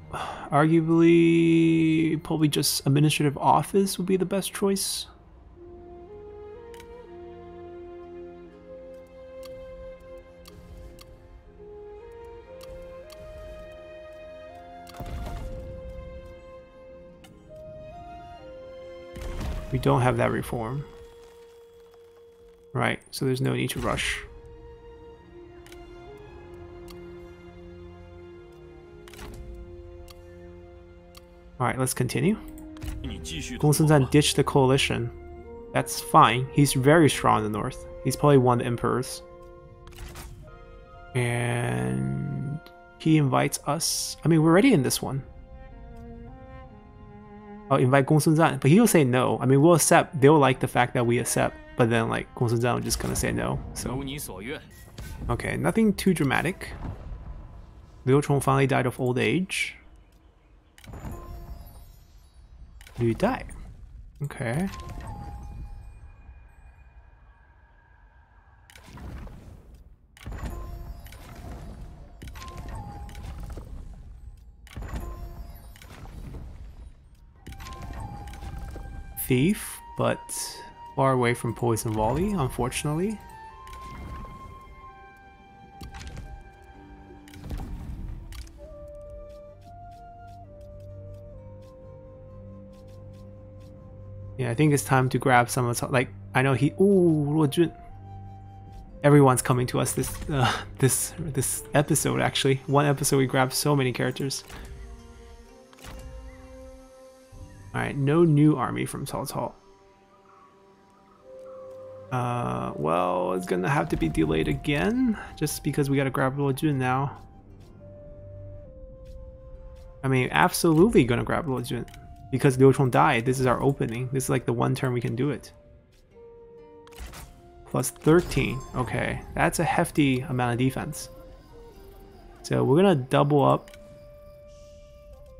arguably, probably just administrative office would be the best choice. We don't have that reform. Right, so there's no need to rush. Alright, let's continue. Gong ditched the coalition. That's fine. He's very strong in the north. He's probably one of the emperors. And he invites us. I mean, we're already in this one. I'll invite Gongsun Zan. But he'll say no. I mean, we'll accept. They'll like the fact that we accept. But then, like, Gongsun Zan will just gonna say no. So, okay, nothing too dramatic. Liu Chong finally died of old age. Liu Dai. Okay. Thief, but far away from Poison Volley, unfortunately. Yeah, I think it's time to grab some of like I know he ooh Luo Jun. Everyone's coming to us this uh, *laughs* this this episode actually. One episode we grabbed so many characters. Alright, no new army from Cao Cao. Uh, well, it's gonna have to be delayed again, just because we gotta grab Luo Jun now. I mean, absolutely gonna grab Luo Jun, Because Liu Chong died, this is our opening. This is like the one turn we can do it. Plus 13. Okay, that's a hefty amount of defense. So we're gonna double up.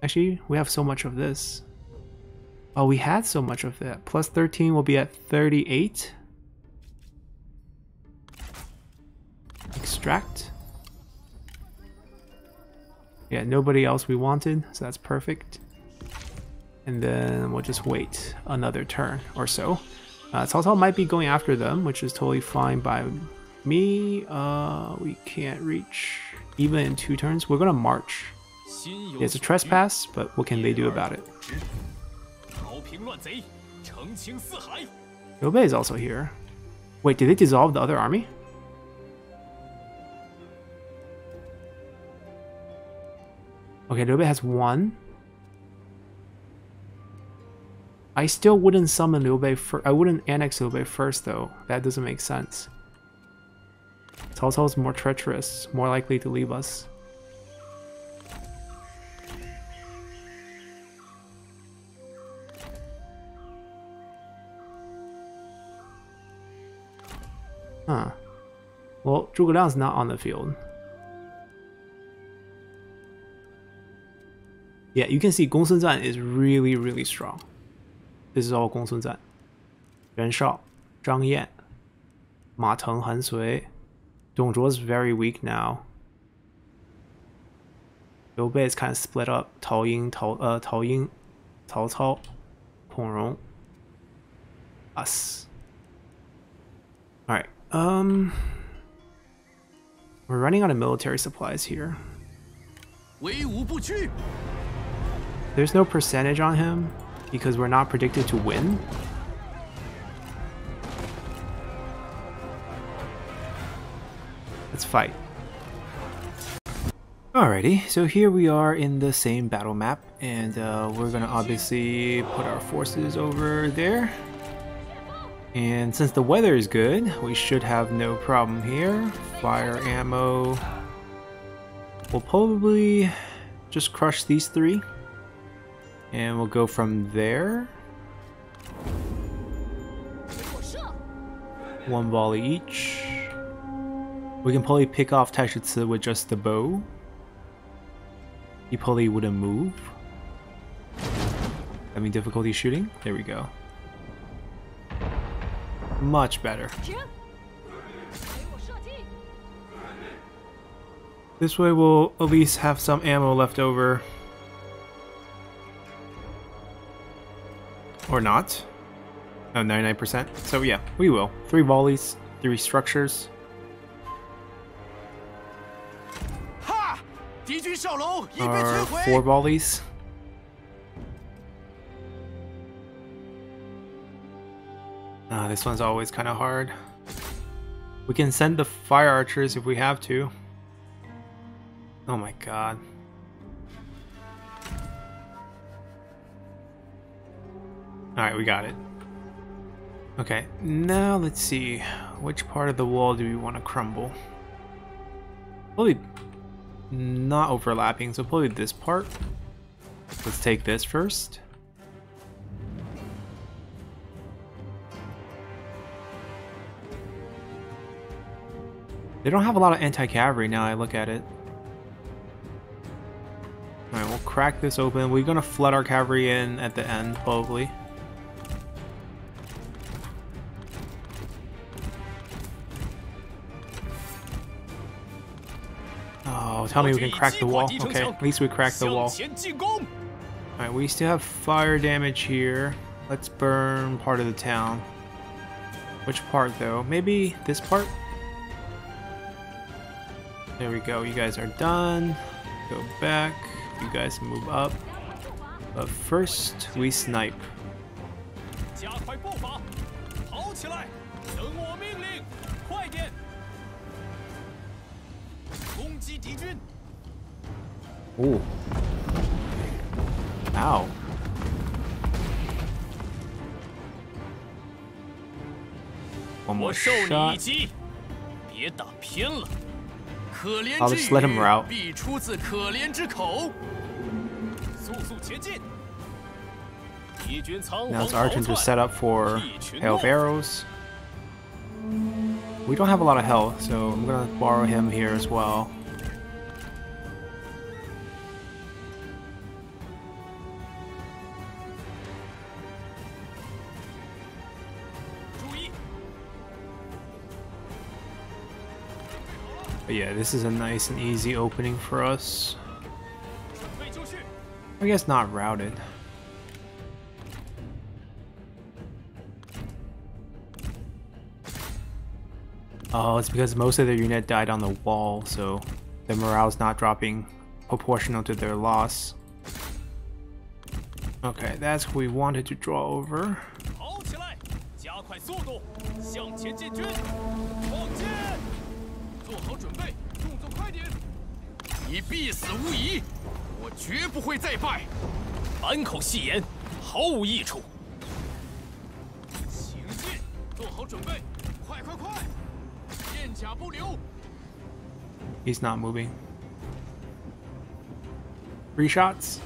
Actually, we have so much of this. Oh, we had so much of that. Plus 13 will be at 38. Extract. Yeah, nobody else we wanted, so that's perfect. And then we'll just wait another turn or so. Uh, Cao Cao might be going after them, which is totally fine by me. Uh, we can't reach even in two turns. We're going to march. It's a trespass, but what can they do about it? Liu Bei is also here. Wait, did they dissolve the other army? Okay, Liu Bei has one. I still wouldn't summon Liu Bei fir- I wouldn't annex Liu Bei first though. That doesn't make sense. Cao Cao's more treacherous, more likely to leave us. Huh. Well, Zhuge Liang's not on the field. Yeah, you can see Gongsun Zan is really, really strong. This is all Gongsun Zan. Yuan Shao, Zhang Yan, Ma Teng, Han Sui. Dong Zhuo is very weak now. Liu Bei is kind of split up. Tao Ying, Tao, uh, Tao Ying, Cao Cao, Peng Rong, us. Alright, um, we're running out of military supplies here. There's no percentage on him because we're not predicted to win. Let's fight. Alrighty, so here we are in the same battle map, and uh, we're gonna obviously put our forces over there. And since the weather is good, we should have no problem here. Fire ammo. We'll probably just crush these three. And we'll go from there. One volley each. We can probably pick off Taishi Ci with just the bow. He probably wouldn't move. Having difficulty shooting? There we go. Much better. This way we'll at least have some ammo left over. Or not. Oh, 99%. So yeah, we will. Three volleys, three structures. Ha! Our four volleys. Ah, this one's always kind of hard. We can send the fire archers if we have to. Oh my god. Alright, we got it. Okay, now let's see. Which part of the wall do we want to crumble? Probably not overlapping, so probably this part. Let's take this first. They don't have a lot of anti-cavalry now I look at it. Alright, we'll crack this open. We're gonna flood our cavalry in at the end, probably. Oh, tell me we can crack the wall. Okay, at least we cracked the wall. Alright, we still have fire damage here. Let's burn part of the town. Which part, though? Maybe this part? There we go, you guys are done. Go back. You guys move up. But first, we snipe. 加快步伐，跑起来！等我命令，快点！攻击敌军！ Ooh. Ow. One 我 more 受你一 shot. 击，别打偏了。 I'll just let him route. Now it's our turn to set up for Hail of Arrows. We don't have a lot of health, so I'm gonna borrow him here as well. But yeah, this is a nice and easy opening for us. I guess not routed. Oh, it's because most of their unit died on the wall, so their morale's not dropping proportional to their loss. Okay, that's who we wanted to draw over. 做好准备，动作快点！你必死无疑，我绝不会再败。满口戏言，毫无益处。行进，做好准备，快快快！片甲不留。He's not moving. Three shots.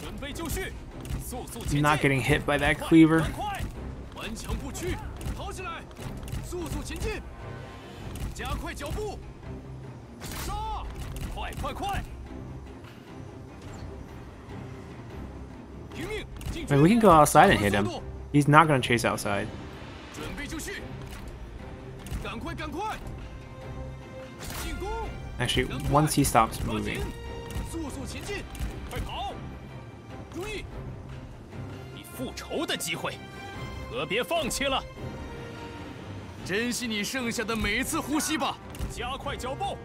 准备就绪，速速前进。Not getting hit by that cleaver. 顽强不屈，跑起来，速速前进，加快脚步，杀！快快快！拼命进 I mean, we can go outside and hit him. He's not gonna chase outside. 准备就绪，赶快赶快，进攻！Actually, 赶快 once he stops 抓 moving. 速速前进，快跑！注意，你复仇的机会，可别放弃了！珍惜你剩下的每一次呼吸吧加快脚步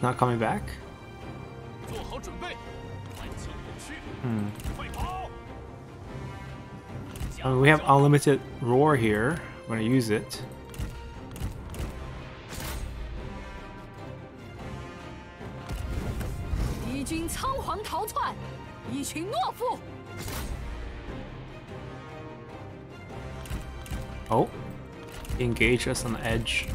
not coming back 做好准备去嗯快跑 we have unlimited roar herewhen i use it 敌军仓皇逃窜一群懦夫哦 engage us on the edge.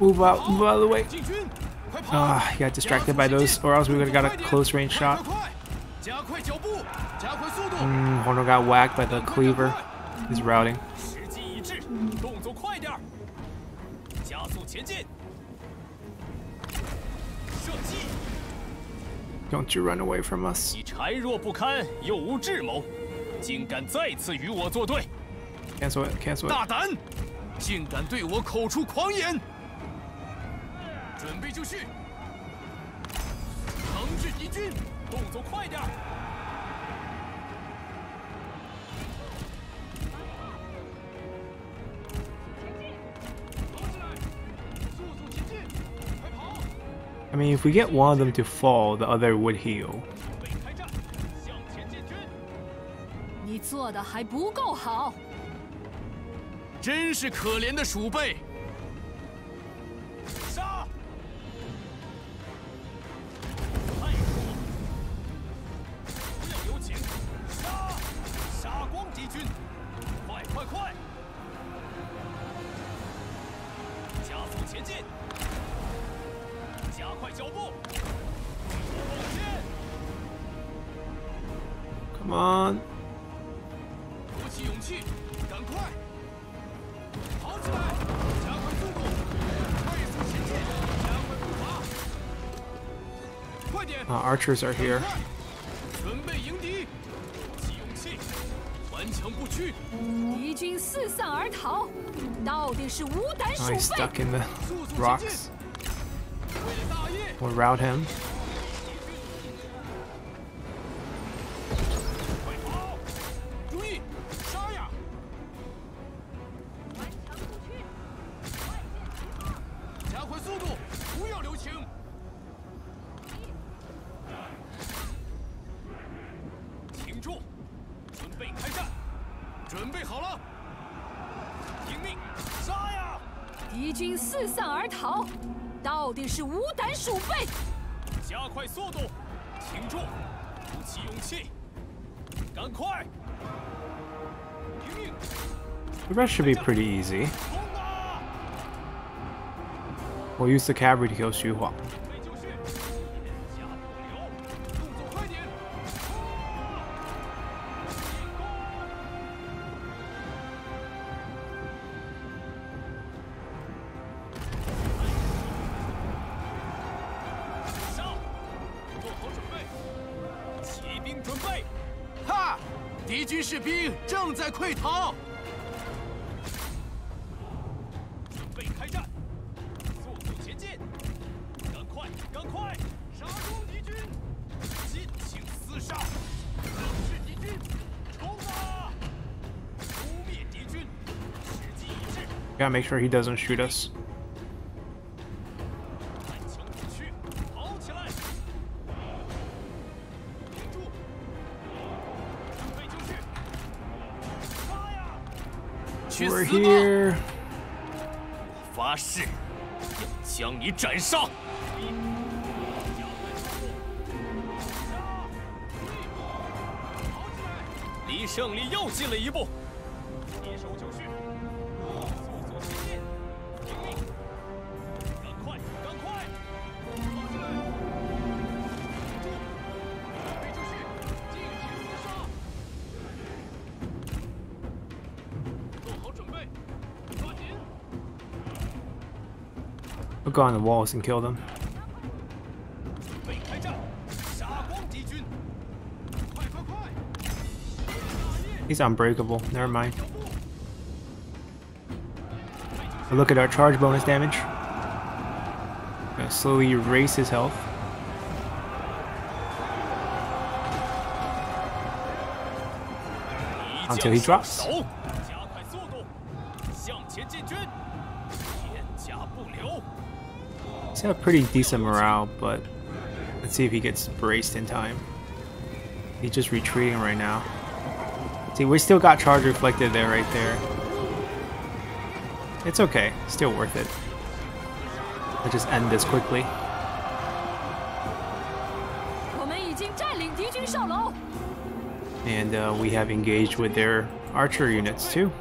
Move out, move out of the way. Ah, he got distracted by those, or else we would have got a close range shot. Mm, Horner got whacked by the cleaver. He's routing. 时机一致，动作快点儿，加速前进，射击！ Don't you run away from us. 你孱弱不堪，又无智谋，竟敢再次与我作对！ Cancel it, cancel it. 大胆，竟敢对我口出狂言！准备就绪，惩治敌军，动作快点 I mean, if we get one of them to fall, the other would heal. 准备开战，向前进军！你做的还不够好，真是可怜的鼠辈！杀！太弱！不要留情！杀！杀光敌军！快快快！加速前进！加快脚步！往前！Come on. 鼓起勇气，赶快跑起来，加快速度，快速前进，加快步伐，快点！Uh, archers are here. 准备迎敌，鼓起勇气！顽强不屈，敌军四散而逃，到底是无胆 Oh, 鼠 he's 辈！stuck in the *laughs* 速速前进 rocks.，We'll rout him. The rest should be pretty easy. We'll use the cavalry to kill Xu make sure he doesn't shoot us. 顽强不屈，跑起来！停住！准备就绪！杀呀！去 We're 死吧！ here. 发誓要将你斩杀！离胜利又近了一步。一手就绪， We'll go on the walls and kill them. He's unbreakable. Never mind. Look at our charge bonus damage. Gonna slowly erase his health. Until he drops. He's got pretty decent morale, but let's see if he gets braced in time. He's just retreating right now. See, we still got charge reflected there right there. It's okay. Still worth it. Let's just end this quickly. And uh, we have engaged with their archer units too.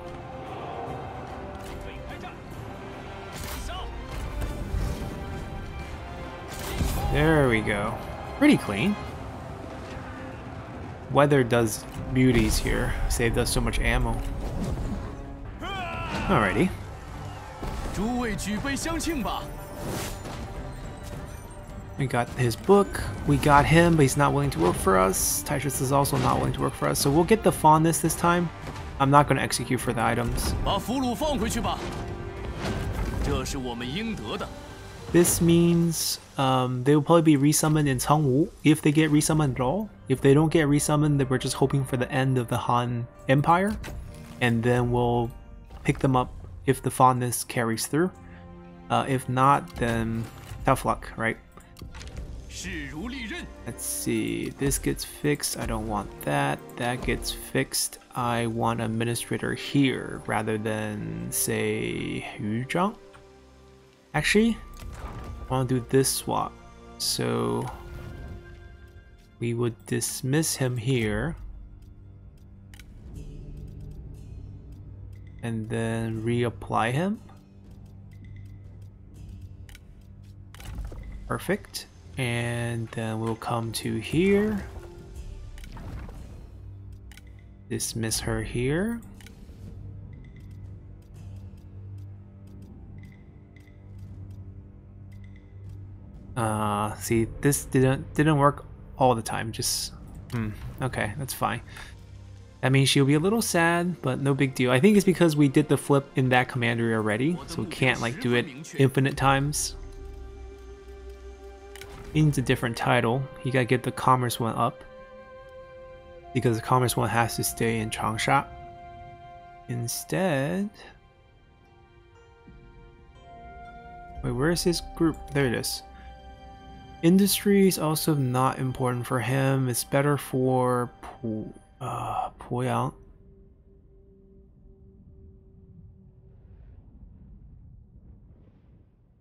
There we go. Pretty clean. Weather does beauties here. Saved us so much ammo. Alrighty. 诸位举杯相庆吧！ We got his book. We got him, but he's not willing to work for us. Titus is also not willing to work for us. So we'll get the fondness this time. I'm not going to execute for the items. 把俘虏放回去吧，这是我们应得的。 this means um, they will probably be resummoned in Cangwu if they get resummoned at all. If they don't get resummoned, then we're just hoping for the end of the Han Empire, and then we'll pick them up if the fondness carries through. Uh, if not, then tough luck, right? Let's see, this gets fixed, I don't want that. That gets fixed, I want administrator here rather than, say, Yu Zhang. Actually, want to do this swap. So we would dismiss him here. And then reapply him. Perfect. And then we'll come to here. Dismiss her here. Uh, see, this didn't didn't work all the time. Just, hmm, okay, that's fine. That means she'll be a little sad, but no big deal. I think it's because we did the flip in that commandery already, so we can't like do it infinite times. Needs a different title. You gotta get the commerce one up. Because the commerce one has to stay in Changsha. Instead. Wait, where's his group? There it is. Industry is also not important for him. It's better for Po uh Poyang.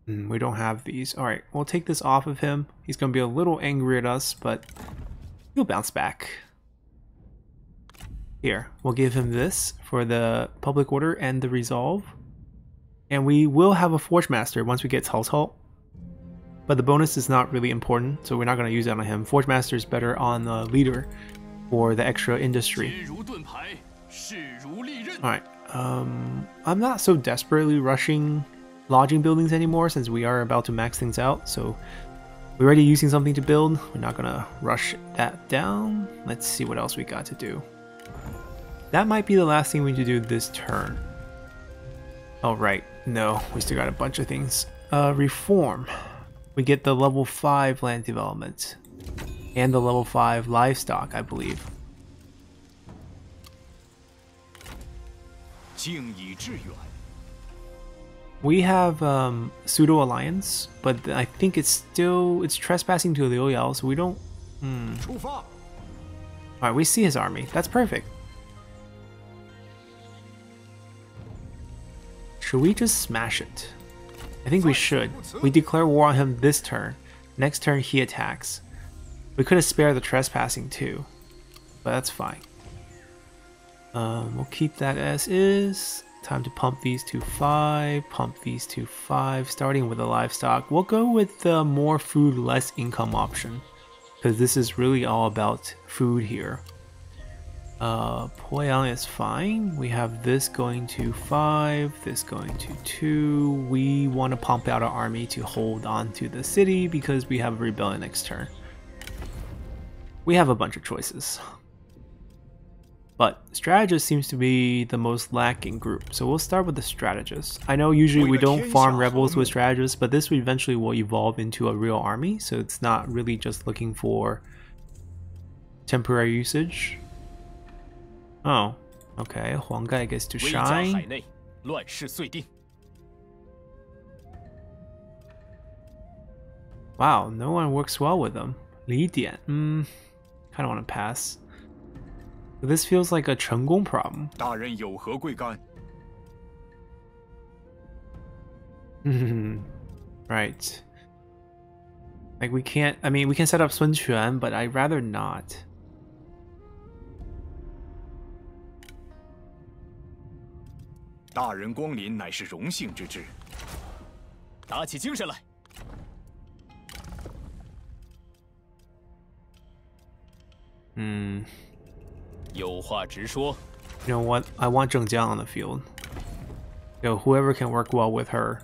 Mm, we don't have these. Alright, we'll take this off of him. He's going to be a little angry at us, but he'll bounce back. Here, we'll give him this for the public order and the resolve. And we will have a Forge Master once we get Cao but the bonus is not really important, so we're not going to use it on him. Forge Master is better on the leader for the extra industry. Alright, um, I'm not so desperately rushing lodging buildings anymore since we are about to max things out, so we're already using something to build. We're not going to rush that down. Let's see what else we got to do. That might be the last thing we need to do this turn. Alright, no, we still got a bunch of things. Uh, reform we get the level 5 land development and the level 5 livestock, I believe. We have um, pseudo alliance, but I think it's still it's trespassing to Liu Yao, so we don't. Hmm. All right, we see his army. That's perfect. Should we just smash it? I think we should. We declare war on him this turn. Next turn he attacks. We could have spared the trespassing too, but that's fine. Um, we'll keep that as is. Time to pump these to 5, pump these to 5, starting with the livestock. We'll go with the more food, less income option, because this is really all about food here. Uh, Poyang is fine. We have this going to 5, this going to 2. We want to pump out our army to hold on to the city because we have a rebellion next turn. We have a bunch of choices. But strategist seems to be the most lacking group, so we'll start with the strategist. I know usually we don't farm rebels with strategists, but this eventually will evolve into a real army, so it's not really just looking for temporary usage. Oh, okay, Huang Gai gets to 威加海 shine. 内，乱世遂定。 Wow, no one works well with them. Li Dian. Hmm. Kind of want to pass. This feels like a Gong problem. 大人有何贵干？ *laughs* right. Like we can't. I mean, we can set up Sun Quan, but I'd rather not. 大人光临乃是荣幸之至。打起精神来！嗯，有话直说。You know what? I want Zheng Jiang on the field. So whoever can work well with her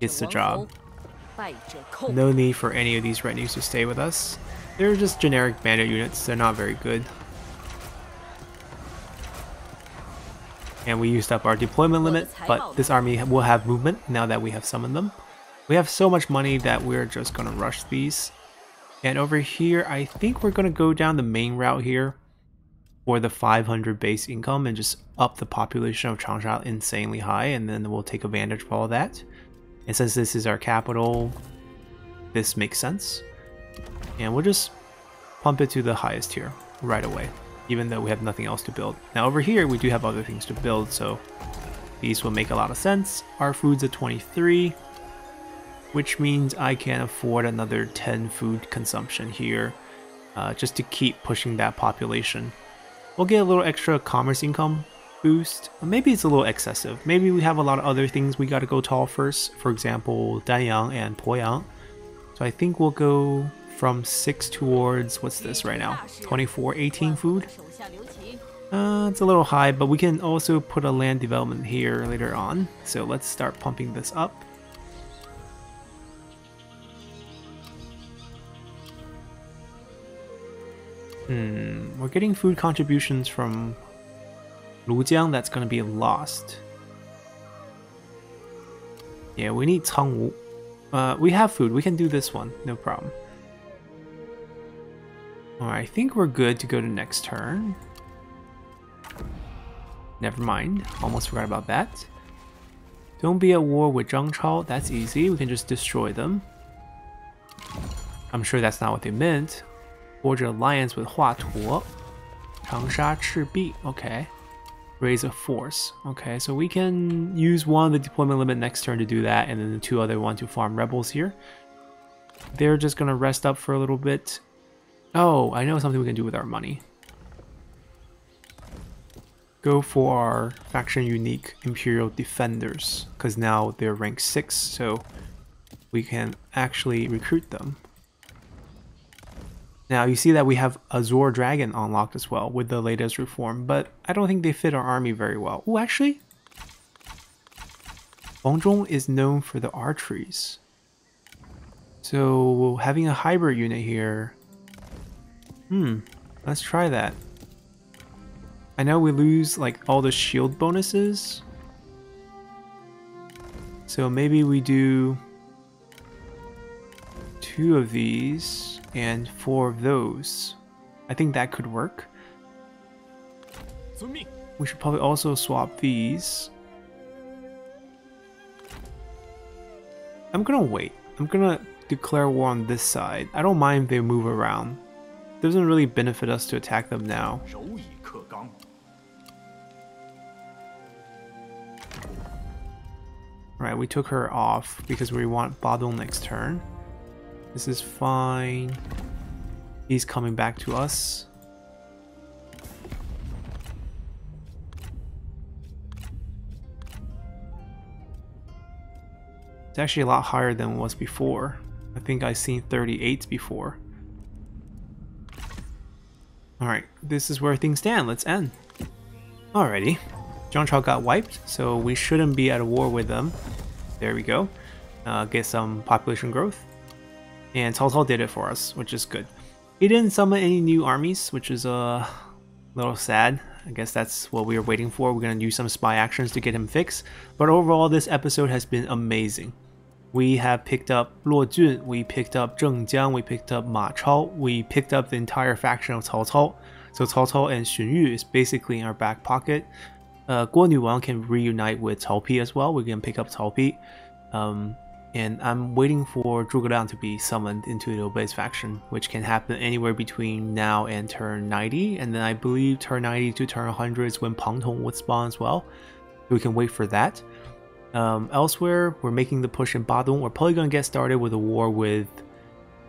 gets the job. No need for any of these retinues to stay with us. They're just generic bandit units. They're not very good. And we used up our deployment limit, but this army will have movement now that we have summoned them. We have so much money that we're just gonna rush these. And over here, I think we're gonna go down the main route here for the 500 base income and just up the population of Changsha insanely high, and then we'll take advantage of all that. And since this is our capital, this makes sense. And we'll just pump it to the highest tier right away, even though we have nothing else to build. Now over here, we do have other things to build, so these will make a lot of sense. Our food's at 23, which means I can afford another 10 food consumption here, uh, just to keep pushing that population. We'll get a little extra commerce income boost. Maybe it's a little excessive. Maybe we have a lot of other things we gotta go tall first. For example, Danyang and Poyang. So I think we'll go from 6 towards, what's this right now? 24, 18 food? Uh, it's a little high, but we can also put a land development here later on. So let's start pumping this up. Hmm, we're getting food contributions from Lujiang that's going to be lost. Yeah, we need Cangwu. Uh, we have food, we can do this one, no problem. I think we're good to go to next turn. Never mind. Almost forgot about that. Don't be at war with Zhang Chao. That's easy. We can just destroy them. I'm sure that's not what they meant. Forge an alliance with Hua Tuo. Changsha Chibi. Okay. Raise a force. Okay, so we can use one of the deployment limit next turn to do that, and then the two other one to farm rebels here. They're just gonna rest up for a little bit. Oh, I know something we can do with our money. Go for our faction unique Imperial Defenders, because now they're rank 6, so we can actually recruit them. Now you see that we have Azure Dragon unlocked as well with the latest reform, but I don't think they fit our army very well. Oh, actually, Bongjong is known for the archeries. So having a hybrid unit here, hmm, let's try that. I know we lose like all the shield bonuses, so maybe we do two of these and four of those. I think that could work. We should probably also swap these. I'm gonna wait. I'm gonna declare war on this side. I don't mind if they move around doesn't really benefit us to attack them now. Right, we took her off because we want bottle next turn. This is fine. He's coming back to us. It's actually a lot higher than it was before. I think I've seen 38 before. Alright, this is where things stand. Let's end. Alrighty. Zhang Chao got wiped, so we shouldn't be at a war with them. There we go. Uh, get some population growth. And Cao did it for us, which is good. He didn't summon any new armies, which is a little sad. I guess that's what we were waiting for. We're going to use some spy actions to get him fixed. But overall, this episode has been amazing. We have picked up Luo Jun, we picked up Zheng Jiang, we picked up Ma Chao, we picked up the entire faction of Cao Cao. So Cao Cao and Xun Yu is basically in our back pocket. Uh, Guo Nuwang can reunite with Cao Pi as well. We can pick up Cao Pi. Um, and I'm waiting for Zhuge Liang to be summoned into the Liu faction, which can happen anywhere between now and turn 90, and then I believe turn 90 to turn 100 is when Pang Tong would spawn as well. We can wait for that. Um, elsewhere, we're making the push in Badong. We're probably going to get started with a war with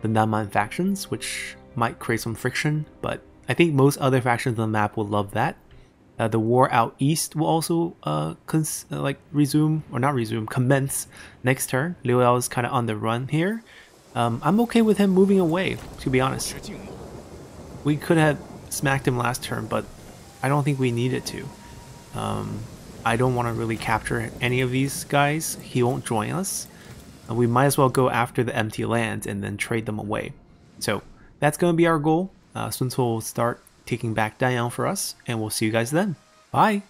the Nanman factions, which might create some friction, but I think most other factions on the map will love that. Uh, the war out east will also uh, uh, like resume or not resume, commence next turn. Liu Yao is kind of on the run here. Um, I'm okay with him moving away, to be honest. We could have smacked him last turn, but I don't think we needed to. Um, I don't want to really capture any of these guys. He won't join us. Uh, we might as well go after the empty lands and then trade them away. So that's going to be our goal. Uh, Sun will start taking back Danyang for us, and we'll see you guys then. Bye!